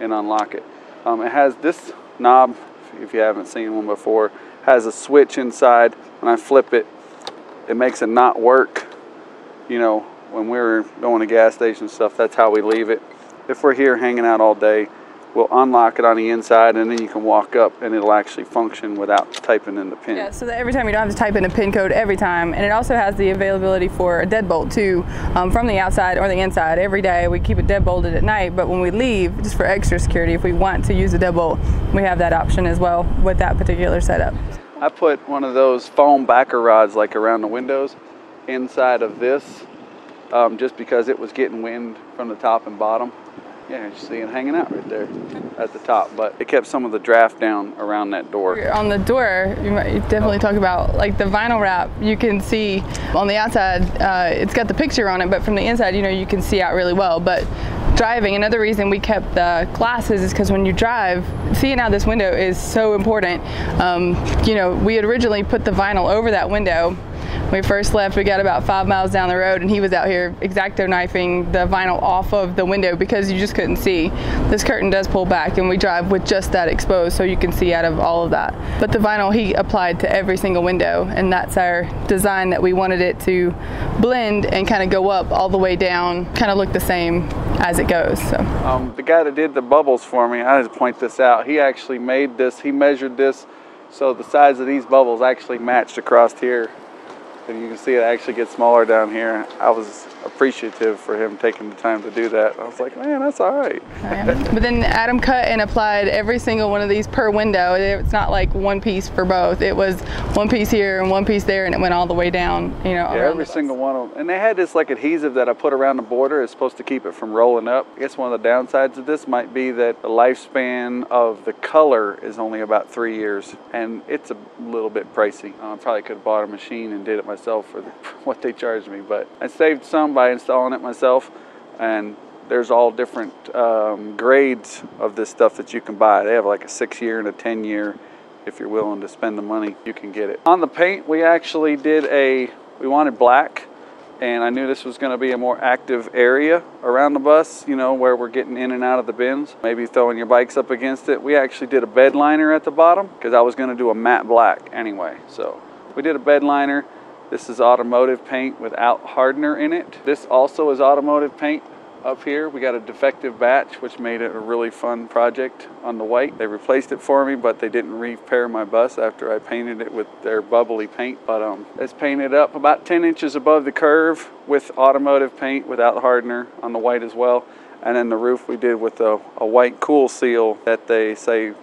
and unlock it. Um, it has this knob. If you haven't seen one before, has a switch inside. When I flip it, it makes it not work. You know, when we're going to gas station stuff, that's how we leave it. If we're here hanging out all day, we'll unlock it on the inside and then you can walk up and it'll actually function without typing in the pin. Yeah, so that every time you don't have to type in a pin code every time. And it also has the availability for a deadbolt too um, from the outside or the inside. Every day we keep it deadbolted at night, but when we leave, just for extra security, if we want to use a deadbolt, we have that option as well with that particular setup. I put one of those foam backer rods like around the windows inside of this um, just because it was getting wind from the top and bottom. Yeah, you see it hanging out right there at the top, but it kept some of the draft down around that door. On the door, you might definitely talk about like the vinyl wrap. You can see on the outside, uh, it's got the picture on it, but from the inside, you know, you can see out really well. But driving, another reason we kept the glasses is because when you drive, seeing out this window is so important. Um, you know, we had originally put the vinyl over that window when we first left, we got about five miles down the road, and he was out here exacto knifing the vinyl off of the window because you just couldn't see. This curtain does pull back, and we drive with just that exposed, so you can see out of all of that. But the vinyl he applied to every single window, and that's our design that we wanted it to blend and kind of go up all the way down, kind of look the same as it goes. So. Um, the guy that did the bubbles for me, I just point this out. He actually made this. He measured this, so the size of these bubbles actually matched across here and you can see it actually gets smaller down here. I was appreciative for him taking the time to do that. I was like, man, that's all right. but then Adam cut and applied every single one of these per window. It's not like one piece for both. It was one piece here and one piece there, and it went all the way down. You know, yeah, every single one of them. And they had this like adhesive that I put around the border. It's supposed to keep it from rolling up. I guess one of the downsides of this might be that the lifespan of the color is only about three years, and it's a little bit pricey. I probably could have bought a machine and did it myself for the, what they charged me, but I saved some by installing it myself and there's all different um, grades of this stuff that you can buy. They have like a six year and a 10 year. If you're willing to spend the money, you can get it. On the paint, we actually did a, we wanted black and I knew this was gonna be a more active area around the bus, you know, where we're getting in and out of the bins, maybe throwing your bikes up against it. We actually did a bed liner at the bottom because I was gonna do a matte black anyway. So we did a bed liner. This is automotive paint without hardener in it. This also is automotive paint up here. We got a defective batch, which made it a really fun project on the white. They replaced it for me, but they didn't repair my bus after I painted it with their bubbly paint. But um, it's painted up about 10 inches above the curve with automotive paint without hardener on the white as well. And then the roof we did with a, a white cool seal that they say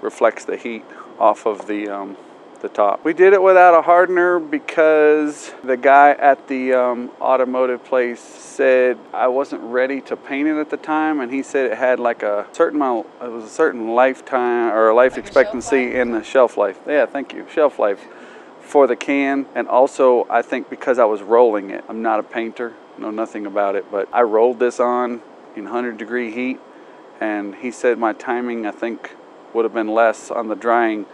reflects the heat off of the um, the top. We did it without a hardener because the guy at the um, automotive place said I wasn't ready to paint it at the time and he said it had like a certain amount, it was a certain lifetime or life like expectancy in the shelf life. Yeah, thank you, shelf life for the can and also I think because I was rolling it. I'm not a painter, know nothing about it, but I rolled this on in 100 degree heat and he said my timing I think would have been less on the drying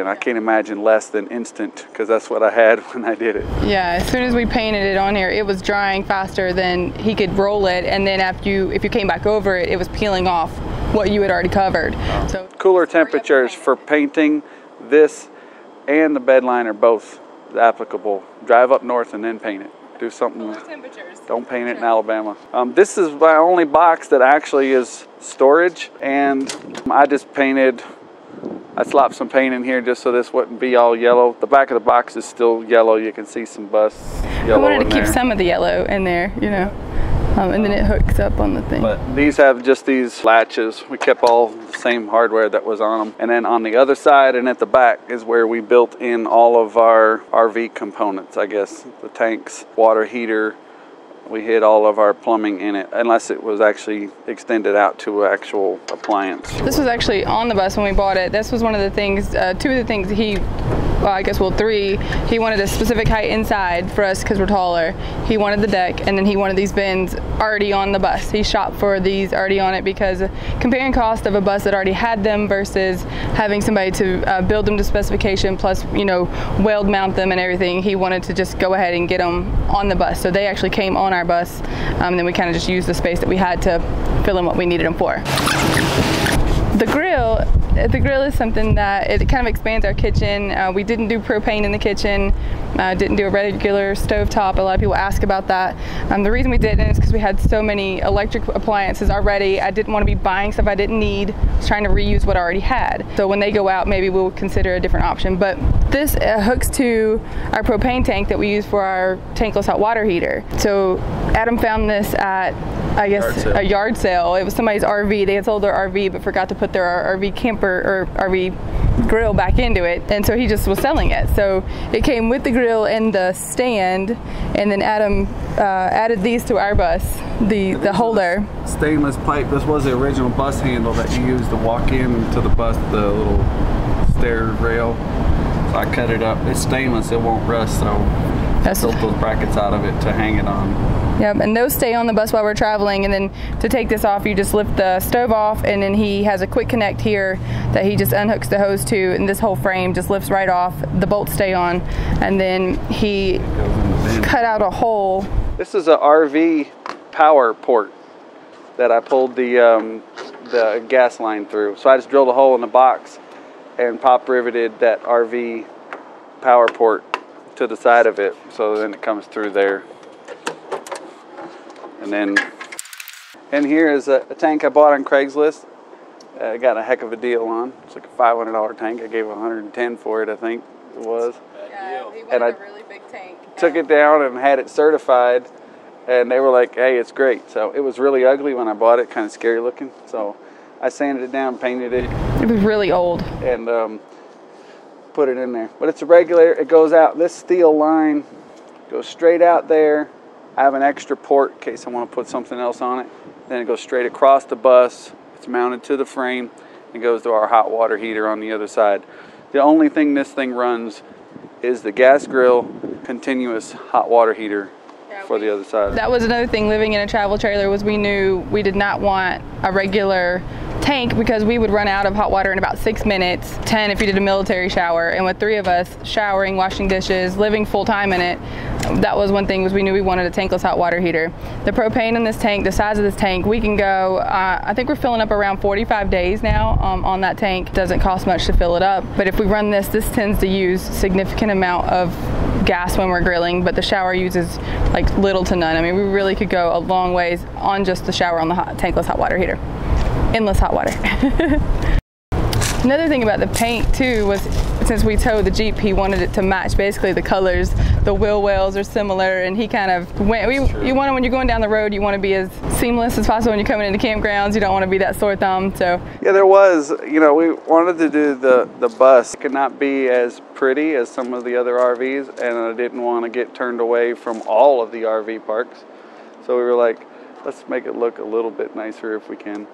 and I can't imagine less than instant because that's what I had when I did it. Yeah, as soon as we painted it on here, it was drying faster than he could roll it, and then after you, if you came back over it, it was peeling off what you had already covered. So cooler temperatures for painting this and the bed line are both applicable. Drive up north and then paint it. Do something. Don't paint it in Alabama. Um, this is my only box that actually is storage, and I just painted I slapped some paint in here just so this wouldn't be all yellow. The back of the box is still yellow. You can see some bus yellow I wanted to keep there. some of the yellow in there, you know. Um, and then it hooks up on the thing. But these have just these latches. We kept all the same hardware that was on them. And then on the other side and at the back is where we built in all of our RV components, I guess. The tanks, water heater, we hid all of our plumbing in it unless it was actually extended out to actual appliance. This was actually on the bus when we bought it. This was one of the things, uh, two of the things he well, I guess, well, three. He wanted a specific height inside for us because we're taller. He wanted the deck, and then he wanted these bins already on the bus. He shopped for these already on it because comparing cost of a bus that already had them versus having somebody to uh, build them to specification plus, you know, weld mount them and everything, he wanted to just go ahead and get them on the bus. So they actually came on our bus, um, and then we kind of just used the space that we had to fill in what we needed them for the grill, the grill is something that it kind of expands our kitchen. Uh, we didn't do propane in the kitchen, uh, didn't do a regular stove top. A lot of people ask about that. Um, the reason we didn't is because we had so many electric appliances already. I didn't want to be buying stuff I didn't need. I was trying to reuse what I already had. So when they go out, maybe we'll consider a different option. But this uh, hooks to our propane tank that we use for our tankless hot water heater. So Adam found this at I guess Yard a yard sale. It was somebody's RV. They had sold their RV but forgot to put their RV camper or RV grill back into it, and so he just was selling it. So it came with the grill and the stand, and then Adam uh, added these to our bus, the the holder. Stainless pipe. This was the original bus handle that you used to walk into the bus, the little stair rail. So I cut it up. It's stainless. It won't rust. So I built those brackets out of it to hang it on. Yep, and those stay on the bus while we're traveling. And then to take this off, you just lift the stove off, and then he has a quick connect here that he just unhooks the hose to, and this whole frame just lifts right off. The bolts stay on, and then he cut out a hole. This is a RV power port that I pulled the um, the gas line through. So I just drilled a hole in the box and pop riveted that RV power port to the side of it. So then it comes through there. And then in here is a, a tank I bought on Craigslist. Uh, I got a heck of a deal on. It's like a $500 tank. I gave 110 for it, I think it was Yeah, he wanted And I- a really big tank. took it down and had it certified and they were like hey it's great so it was really ugly when i bought it kind of scary looking so i sanded it down painted it It was really old. and um, put it in there but it's a regulator it goes out this steel line goes straight out there i have an extra port in case i want to put something else on it then it goes straight across the bus it's mounted to the frame and goes to our hot water heater on the other side the only thing this thing runs is the gas grill continuous hot water heater for the other side. That was another thing living in a travel trailer was we knew we did not want a regular tank because we would run out of hot water in about six minutes, 10 if you did a military shower. And with three of us showering, washing dishes, living full time in it, that was one thing was we knew we wanted a tankless hot water heater. The propane in this tank, the size of this tank, we can go, uh, I think we're filling up around 45 days now um, on that tank. Doesn't cost much to fill it up. But if we run this, this tends to use significant amount of gas when we're grilling, but the shower uses like little to none. I mean, we really could go a long ways on just the shower on the hot, tankless hot water heater. Endless hot water. Another thing about the paint too was since we towed the Jeep, he wanted it to match basically the colors. The wheel wells are similar and he kind of went, we, you want to, when you're going down the road, you want to be as seamless as possible when you're coming into campgrounds. You don't want to be that sore thumb. So Yeah, there was. You know, we wanted to do the the bus. It could not be as pretty as some of the other RVs, and I didn't want to get turned away from all of the RV parks. So we were like, let's make it look a little bit nicer if we can.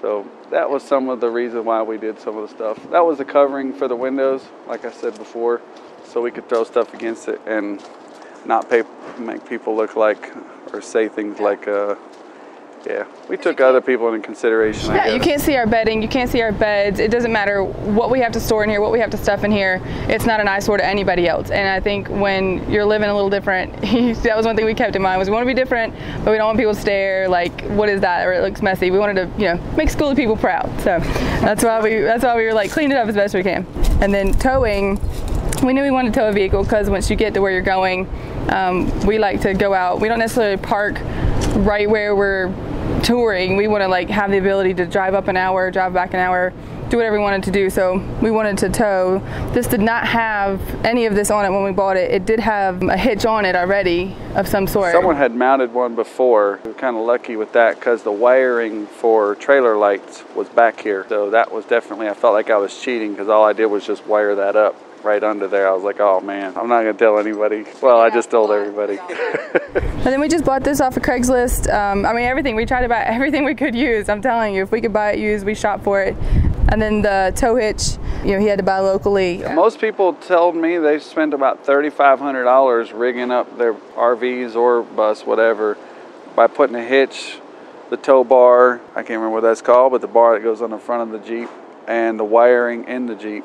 So that was some of the reason why we did some of the stuff. That was the covering for the windows, like I said before, so we could throw stuff against it and not pay, make people look like or say things like, uh, yeah. We took other people into consideration. Yeah, you can't see our bedding, you can't see our beds. It doesn't matter what we have to store in here, what we have to stuff in here. It's not an eyesore to anybody else. And I think when you're living a little different, that was one thing we kept in mind was we want to be different, but we don't want people to stare like, what is that? Or it looks messy. We wanted to, you know, make school people proud. So that's why we that's why we were like clean it up as best we can. And then towing, we knew we wanted to tow a vehicle because once you get to where you're going, um, we like to go out. We don't necessarily park right where we're touring. We want to like have the ability to drive up an hour, drive back an hour, do whatever we wanted to do. So we wanted to tow. This did not have any of this on it when we bought it. It did have a hitch on it already of some sort. Someone had mounted one before. We were kind of lucky with that because the wiring for trailer lights was back here. So that was definitely, I felt like I was cheating because all I did was just wire that up right under there. I was like, oh man, I'm not going to tell anybody. Well, I just told everybody. And then we just bought this off of Craigslist. Um, I mean, everything. We tried to buy everything we could use. I'm telling you, if we could buy it used, we shop for it. And then the tow hitch, you know, he had to buy locally. Most people told me they spent about $3,500 rigging up their RVs or bus, whatever, by putting a hitch, the tow bar, I can't remember what that's called, but the bar that goes on the front of the Jeep, and the wiring in the Jeep.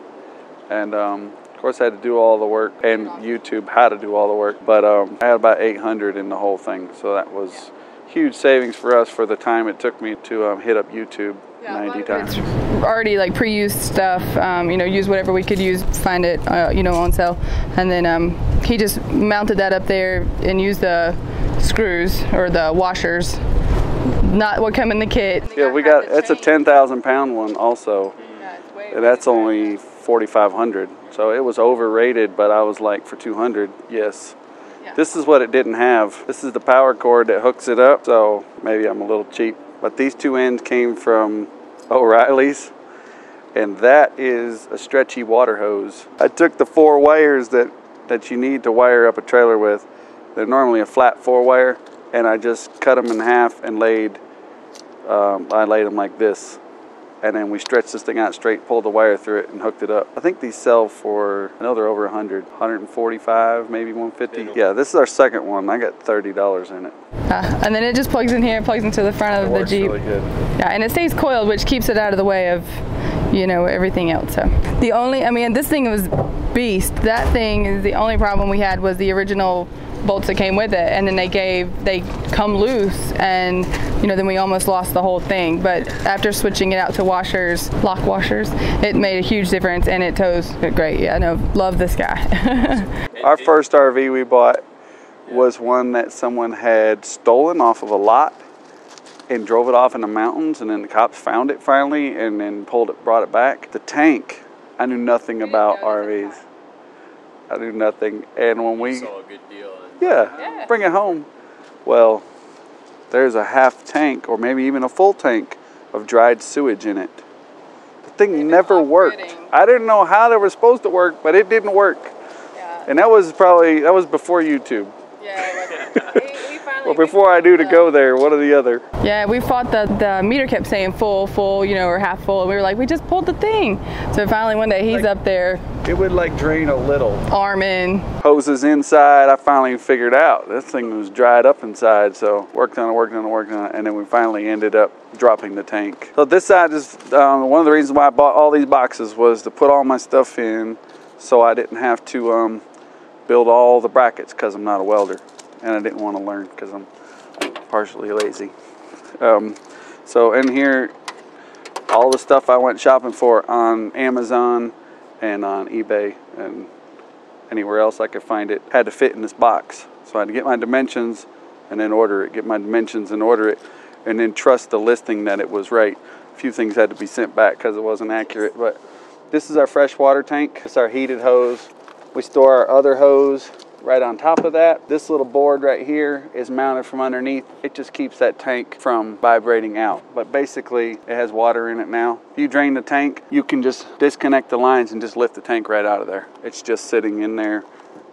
And um, course, I had to do all the work and YouTube how to do all the work. But um, I had about 800 in the whole thing, so that was huge savings for us for the time it took me to um, hit up YouTube Yeah, 90 times. Already like pre-used stuff. Um, you know, use whatever we could use, find it, uh, you know, on sale, and then um, he just mounted that up there and used the screws or the washers, not what come in the kit. Yeah, we got it's a 10,000 pound one also, and that's only 4,500. So it was overrated, but I was like for 200, yes. Yeah. This is what it didn't have. This is the power cord that hooks it up. So maybe I'm a little cheap, but these two ends came from O'Reilly's. And that is a stretchy water hose. I took the four wires that, that you need to wire up a trailer with. They're normally a flat four wire, and I just cut them in half and laid um, I laid them like this. And then we stretched this thing out straight, pulled the wire through it, and hooked it up. I think these sell for, I know they're over 100, 145, maybe 150. Yeah, this is our second one. I got $30 in it. Uh, and then it just plugs in here, plugs into the front of It the Jeep. really good. Yeah, and it stays coiled, which keeps it out of the way of, you know, everything else. So the only, I mean, this thing was beast. That thing is the only problem we had was the original bolts that came with it, and then they gave, they come loose, and you know, then we almost lost the whole thing. But after switching it out to washers, lock washers, it made a huge difference, and it tows great. Yeah, no, love this guy. Our first RV we bought was one that someone had stolen off of a lot and drove it off in the mountains, and then the cops found it finally and then pulled it, brought it back. The tank, I knew nothing about RVs. I knew nothing, and when we Saw a good deal. Yeah, Yeah. bring it home. Well, there's a half tank or maybe even a full tank of dried sewage in it. The thing never worked. I didn't know how they were supposed to work, but it didn't work. yeah, And that was probably that was before YouTube. Yeah. We, we finally. Or before I knew to go there, one or the other. Yeah, we fought the the meter kept saying full, full, you know, or half full, and we were like, we just pulled the thing. So finally one day he's Like- up there, It would like drain a little. arm in. Hoses inside, I finally figured out this thing was dried up inside. So worked on it, worked on it, worked on it, and then we finally ended up dropping the tank. So this side is um, one of the reasons why I bought all these boxes was to put all my stuff in, so I didn't have to um, build all the brackets because I'm not a welder, and I didn't want to learn because I'm partially lazy. Um, so in here, all the stuff I went shopping for on Amazon and on eBay and anywhere else I could find it had to fit in this box. So I had to get my dimensions and then order it, get my dimensions and order it, and then trust the listing that it was right. A few things had to be sent back because it wasn't accurate, but this is our fresh water tank. It's our heated hose. We store our other hose right on top of that. This little board right here is mounted from underneath. It just keeps that tank from vibrating out. But basically, it has water in it now. If you drain the tank, you can just disconnect the lines and just lift the tank right out of there. It's just sitting in there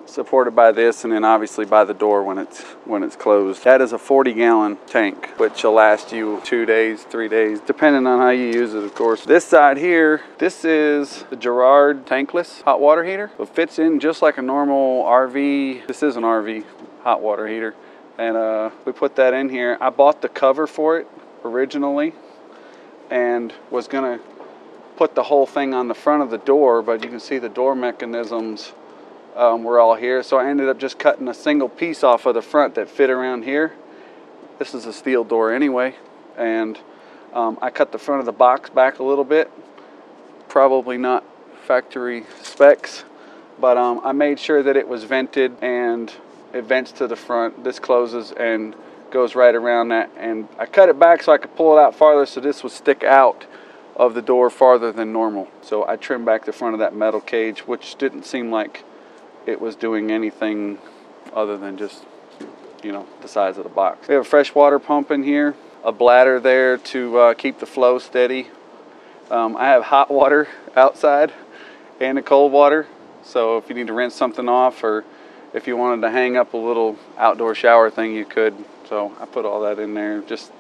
supported by this and then obviously by the door when it's when it's closed. That is a 40 gallon tank which will last you two days, three days, depending on how you use it of course. This side here, this is the Girard tankless hot water heater. It fits in just like a normal RV. This is an RV hot water heater. And uh, we put that in here. I bought the cover for it originally and was gonna put the whole thing on the front of the door, but you can see the door mechanisms um, were all here. So I ended up just cutting a single piece off of the front that fit around here. This is a steel door anyway, and um, I cut the front of the box back a little bit. Probably not factory specs, but um, I made sure that it was vented and it vents to the front. This closes and goes right around that, and I cut it back so I could pull it out farther so this would stick out of the door farther than normal. So I trimmed back the front of that metal cage, which didn't seem like it was doing anything other than just, you know, the size of the box. We have a fresh water pump in here, a bladder there to uh, keep the flow steady. Um, I have hot water outside and a cold water, so if you need to rinse something off or if you wanted to hang up a little outdoor shower thing, you could. So I put all that in there, just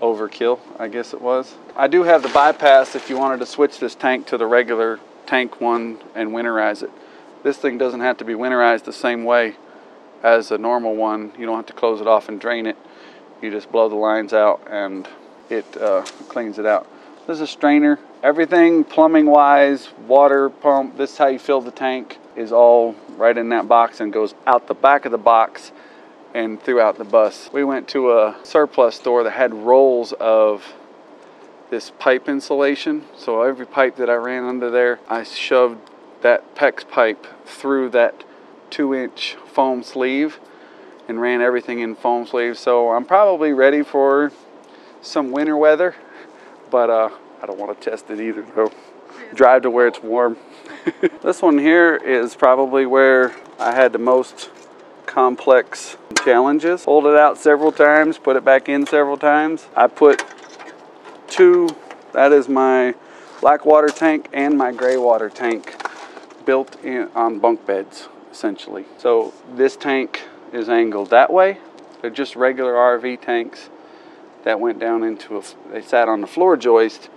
overkill, I guess it was. I do have the bypass if you wanted to switch this tank to the regular tank one and winterize it. This thing doesn't have to be winterized the same way as a normal one. You don't have to close it off and drain it. You just blow the lines out and it uh, cleans it out. This is a strainer. Everything plumbing wise, water pump, this is how you fill the tank, is all right in that box and goes out the back of the box and throughout the bus. We went to a surplus store that had rolls of this pipe insulation. So every pipe that I ran under there, I shoved that PEX pipe through that two inch foam sleeve and ran everything in foam sleeve. So I'm probably ready for some winter weather, but uh, I don't want to test it either though. Drive to where it's warm. this one here is probably where I had the most complex challenges. Pulled it out several times, put it back in several times. I put two, that is my black water tank and my gray water tank built in on bunk beds essentially. So this tank is angled that way. They're just regular RV tanks that went down into a, they sat on the floor joist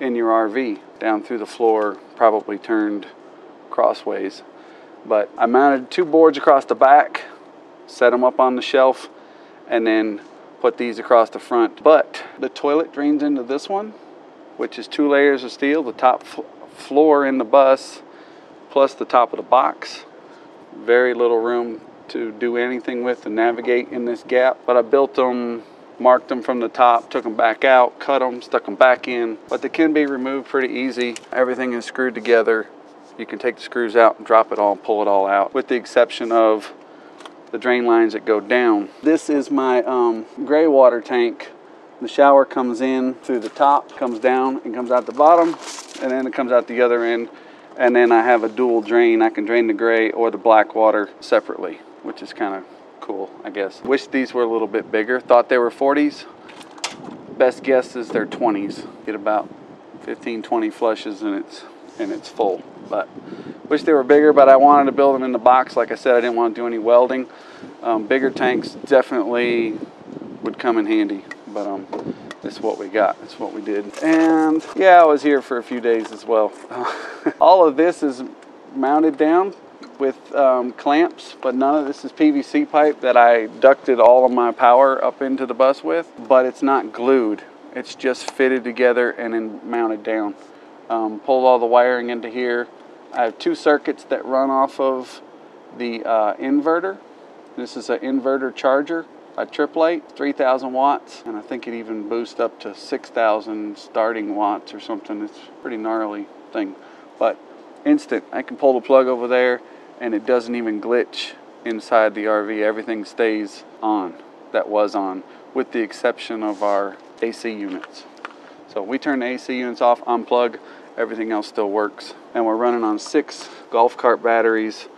in your RV down through the floor, probably turned crossways. But I mounted two boards across the back, set them up on the shelf, and then put these across the front. But the toilet drains into this one, which is two layers of steel, the top floor in the bus, plus the top of the box. Very little room to do anything with and navigate in this gap. But I built them, marked them from the top, took them back out, cut them, stuck them back in. But they can be removed pretty easy. Everything is screwed together. You can take the screws out and drop it all and pull it all out, with the exception of the drain lines that go down. This is my um, gray water tank. The shower comes in through the top, comes down and comes out the bottom, and then it comes out the other end. And then I have a dual drain. I can drain the gray or the black water separately, which is kind of cool, I guess. Wish these were a little bit bigger. Thought they were 40s. Best guess is they're 20s. Get about 15, 20 flushes and it's and it's full. But wish they were bigger, but I wanted to build them in the box. Like I said, I didn't want to do any welding. Um, bigger tanks definitely would come in handy, but um, is what we got. That's what we did. And yeah, I was here for a few days as well. All of this is mounted down with um, clamps, but none of this is PVC pipe that I ducted all of my power up into the bus with, but it's not glued. It's just fitted together and then mounted down. Um, pulled all the wiring into here. I have two circuits that run off of the uh, inverter. This is an inverter charger, a Tripp Lite, 3,000 watts, and I think it even boosts up to 6,000 starting watts or something. It's a pretty gnarly thing, but instant. I can pull the plug over there and it doesn't even glitch inside the RV. Everything stays on that was on, with the exception of our AC units. So we turn the AC units off, unplug, everything else still works. And we're running on six golf cart batteries,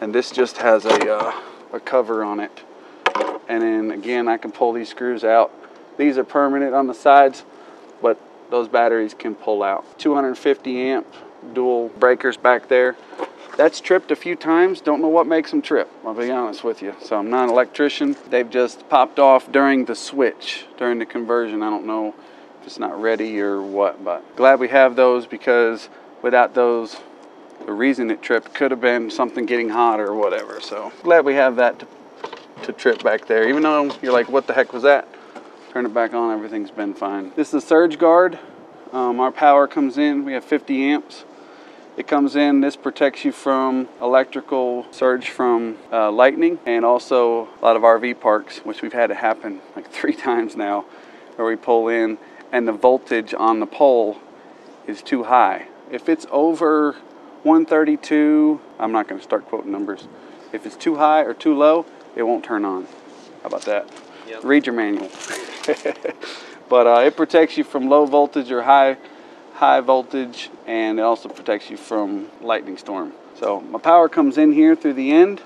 and this just has a, uh, a cover on it. And then again, I can pull these screws out. These are permanent on the sides, but those batteries can pull out. 250 amp dual breakers back there. That's tripped a few times. Don't know what makes them trip, I'll be honest with you. So I'm not an electrician. They've just popped off during the switch, during the conversion. I don't know if it's not ready or what, but glad we have those because without those, the reason it tripped could have been something getting hot or whatever. So glad we have that to, to trip back there. Even though you're like, what the heck was that? Turn it back on, everything's been fine. This is a surge guard. Um, our power comes in, we have 50 amps. It comes in, this protects you from electrical surge from uh, lightning and also a lot of RV parks, which we've had to happen like three times now, where we pull in and the voltage on the pole is too high. If it's over 132, I'm not going to start quoting numbers. If it's too high or too low, it won't turn on. How about that? Yep. Read your manual. but uh, it protects you from low voltage or high high voltage and it also protects you from lightning storm. So my power comes in here through the end,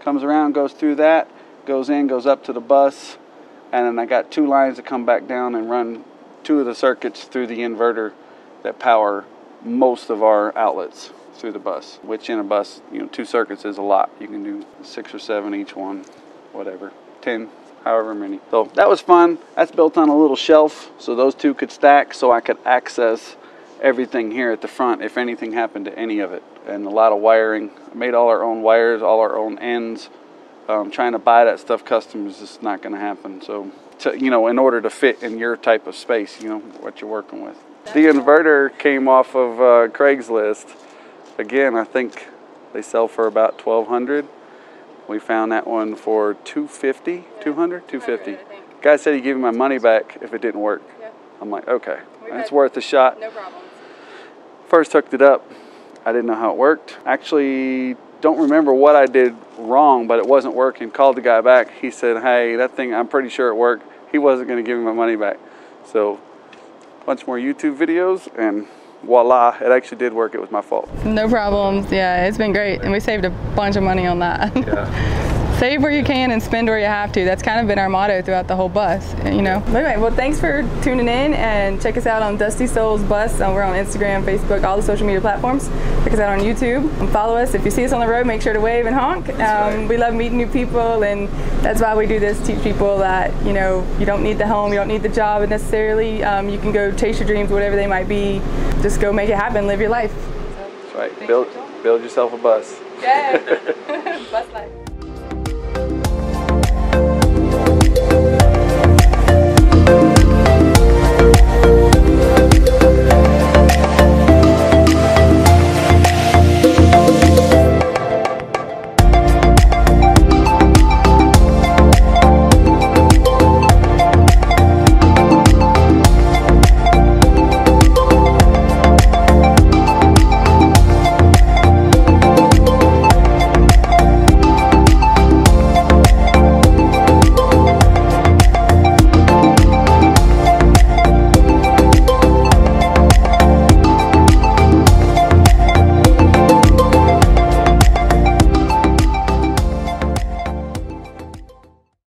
comes around, goes through that, goes in, goes up to the bus, and then I got two lines that come back down and run two of the circuits through the inverter that power most of our outlets through the bus, which in a bus, you know, two circuits is a lot. You can do six or seven each one, whatever, 10, however many. So that was fun. That's built on a little shelf, so those two could stack so I could access everything here at the front if anything happened to any of it. And a lot of wiring. I made all our own wires, all our own ends. Um, trying to buy that stuff custom is just not going to happen. So, to, you know, in order to fit in your type of space, you know, what you're working with. The inverter came off of uh, Craigslist. Again, I think they sell for about 1200 We found that one for 250, 200, 250. Guy said he'd give me my money back if it didn't work. Yeah. I'm like, okay, that's worth a shot. No problems. First hooked it up. I didn't know how it worked. Actually, don't remember what I did wrong, but it wasn't working. Called the guy back. He said, "Hey, that thing. I'm pretty sure it worked." He wasn't going to give me my money back. So, bunch more YouTube videos, and voila, it actually did work. It was my fault. No problems. Yeah, it's been great, and we saved a bunch of money on that. Yeah. Save where you can and spend where you have to. That's kind of been our motto throughout the whole bus, you know. But anyway, well, thanks for tuning in and check us out on Dusty Souls Bus. Uh, we're on Instagram, Facebook, all the social media platforms. Check us out on YouTube and follow us. If you see us on the road, make sure to wave and honk. Um, right. We love meeting new people, and that's why we do this. Teach people that you know you don't need the home, you don't need the job necessarily. Um, you can go chase your dreams, whatever they might be. Just go make it happen, live your life. That's right. Build, build yourself a bus. Yeah, bus life.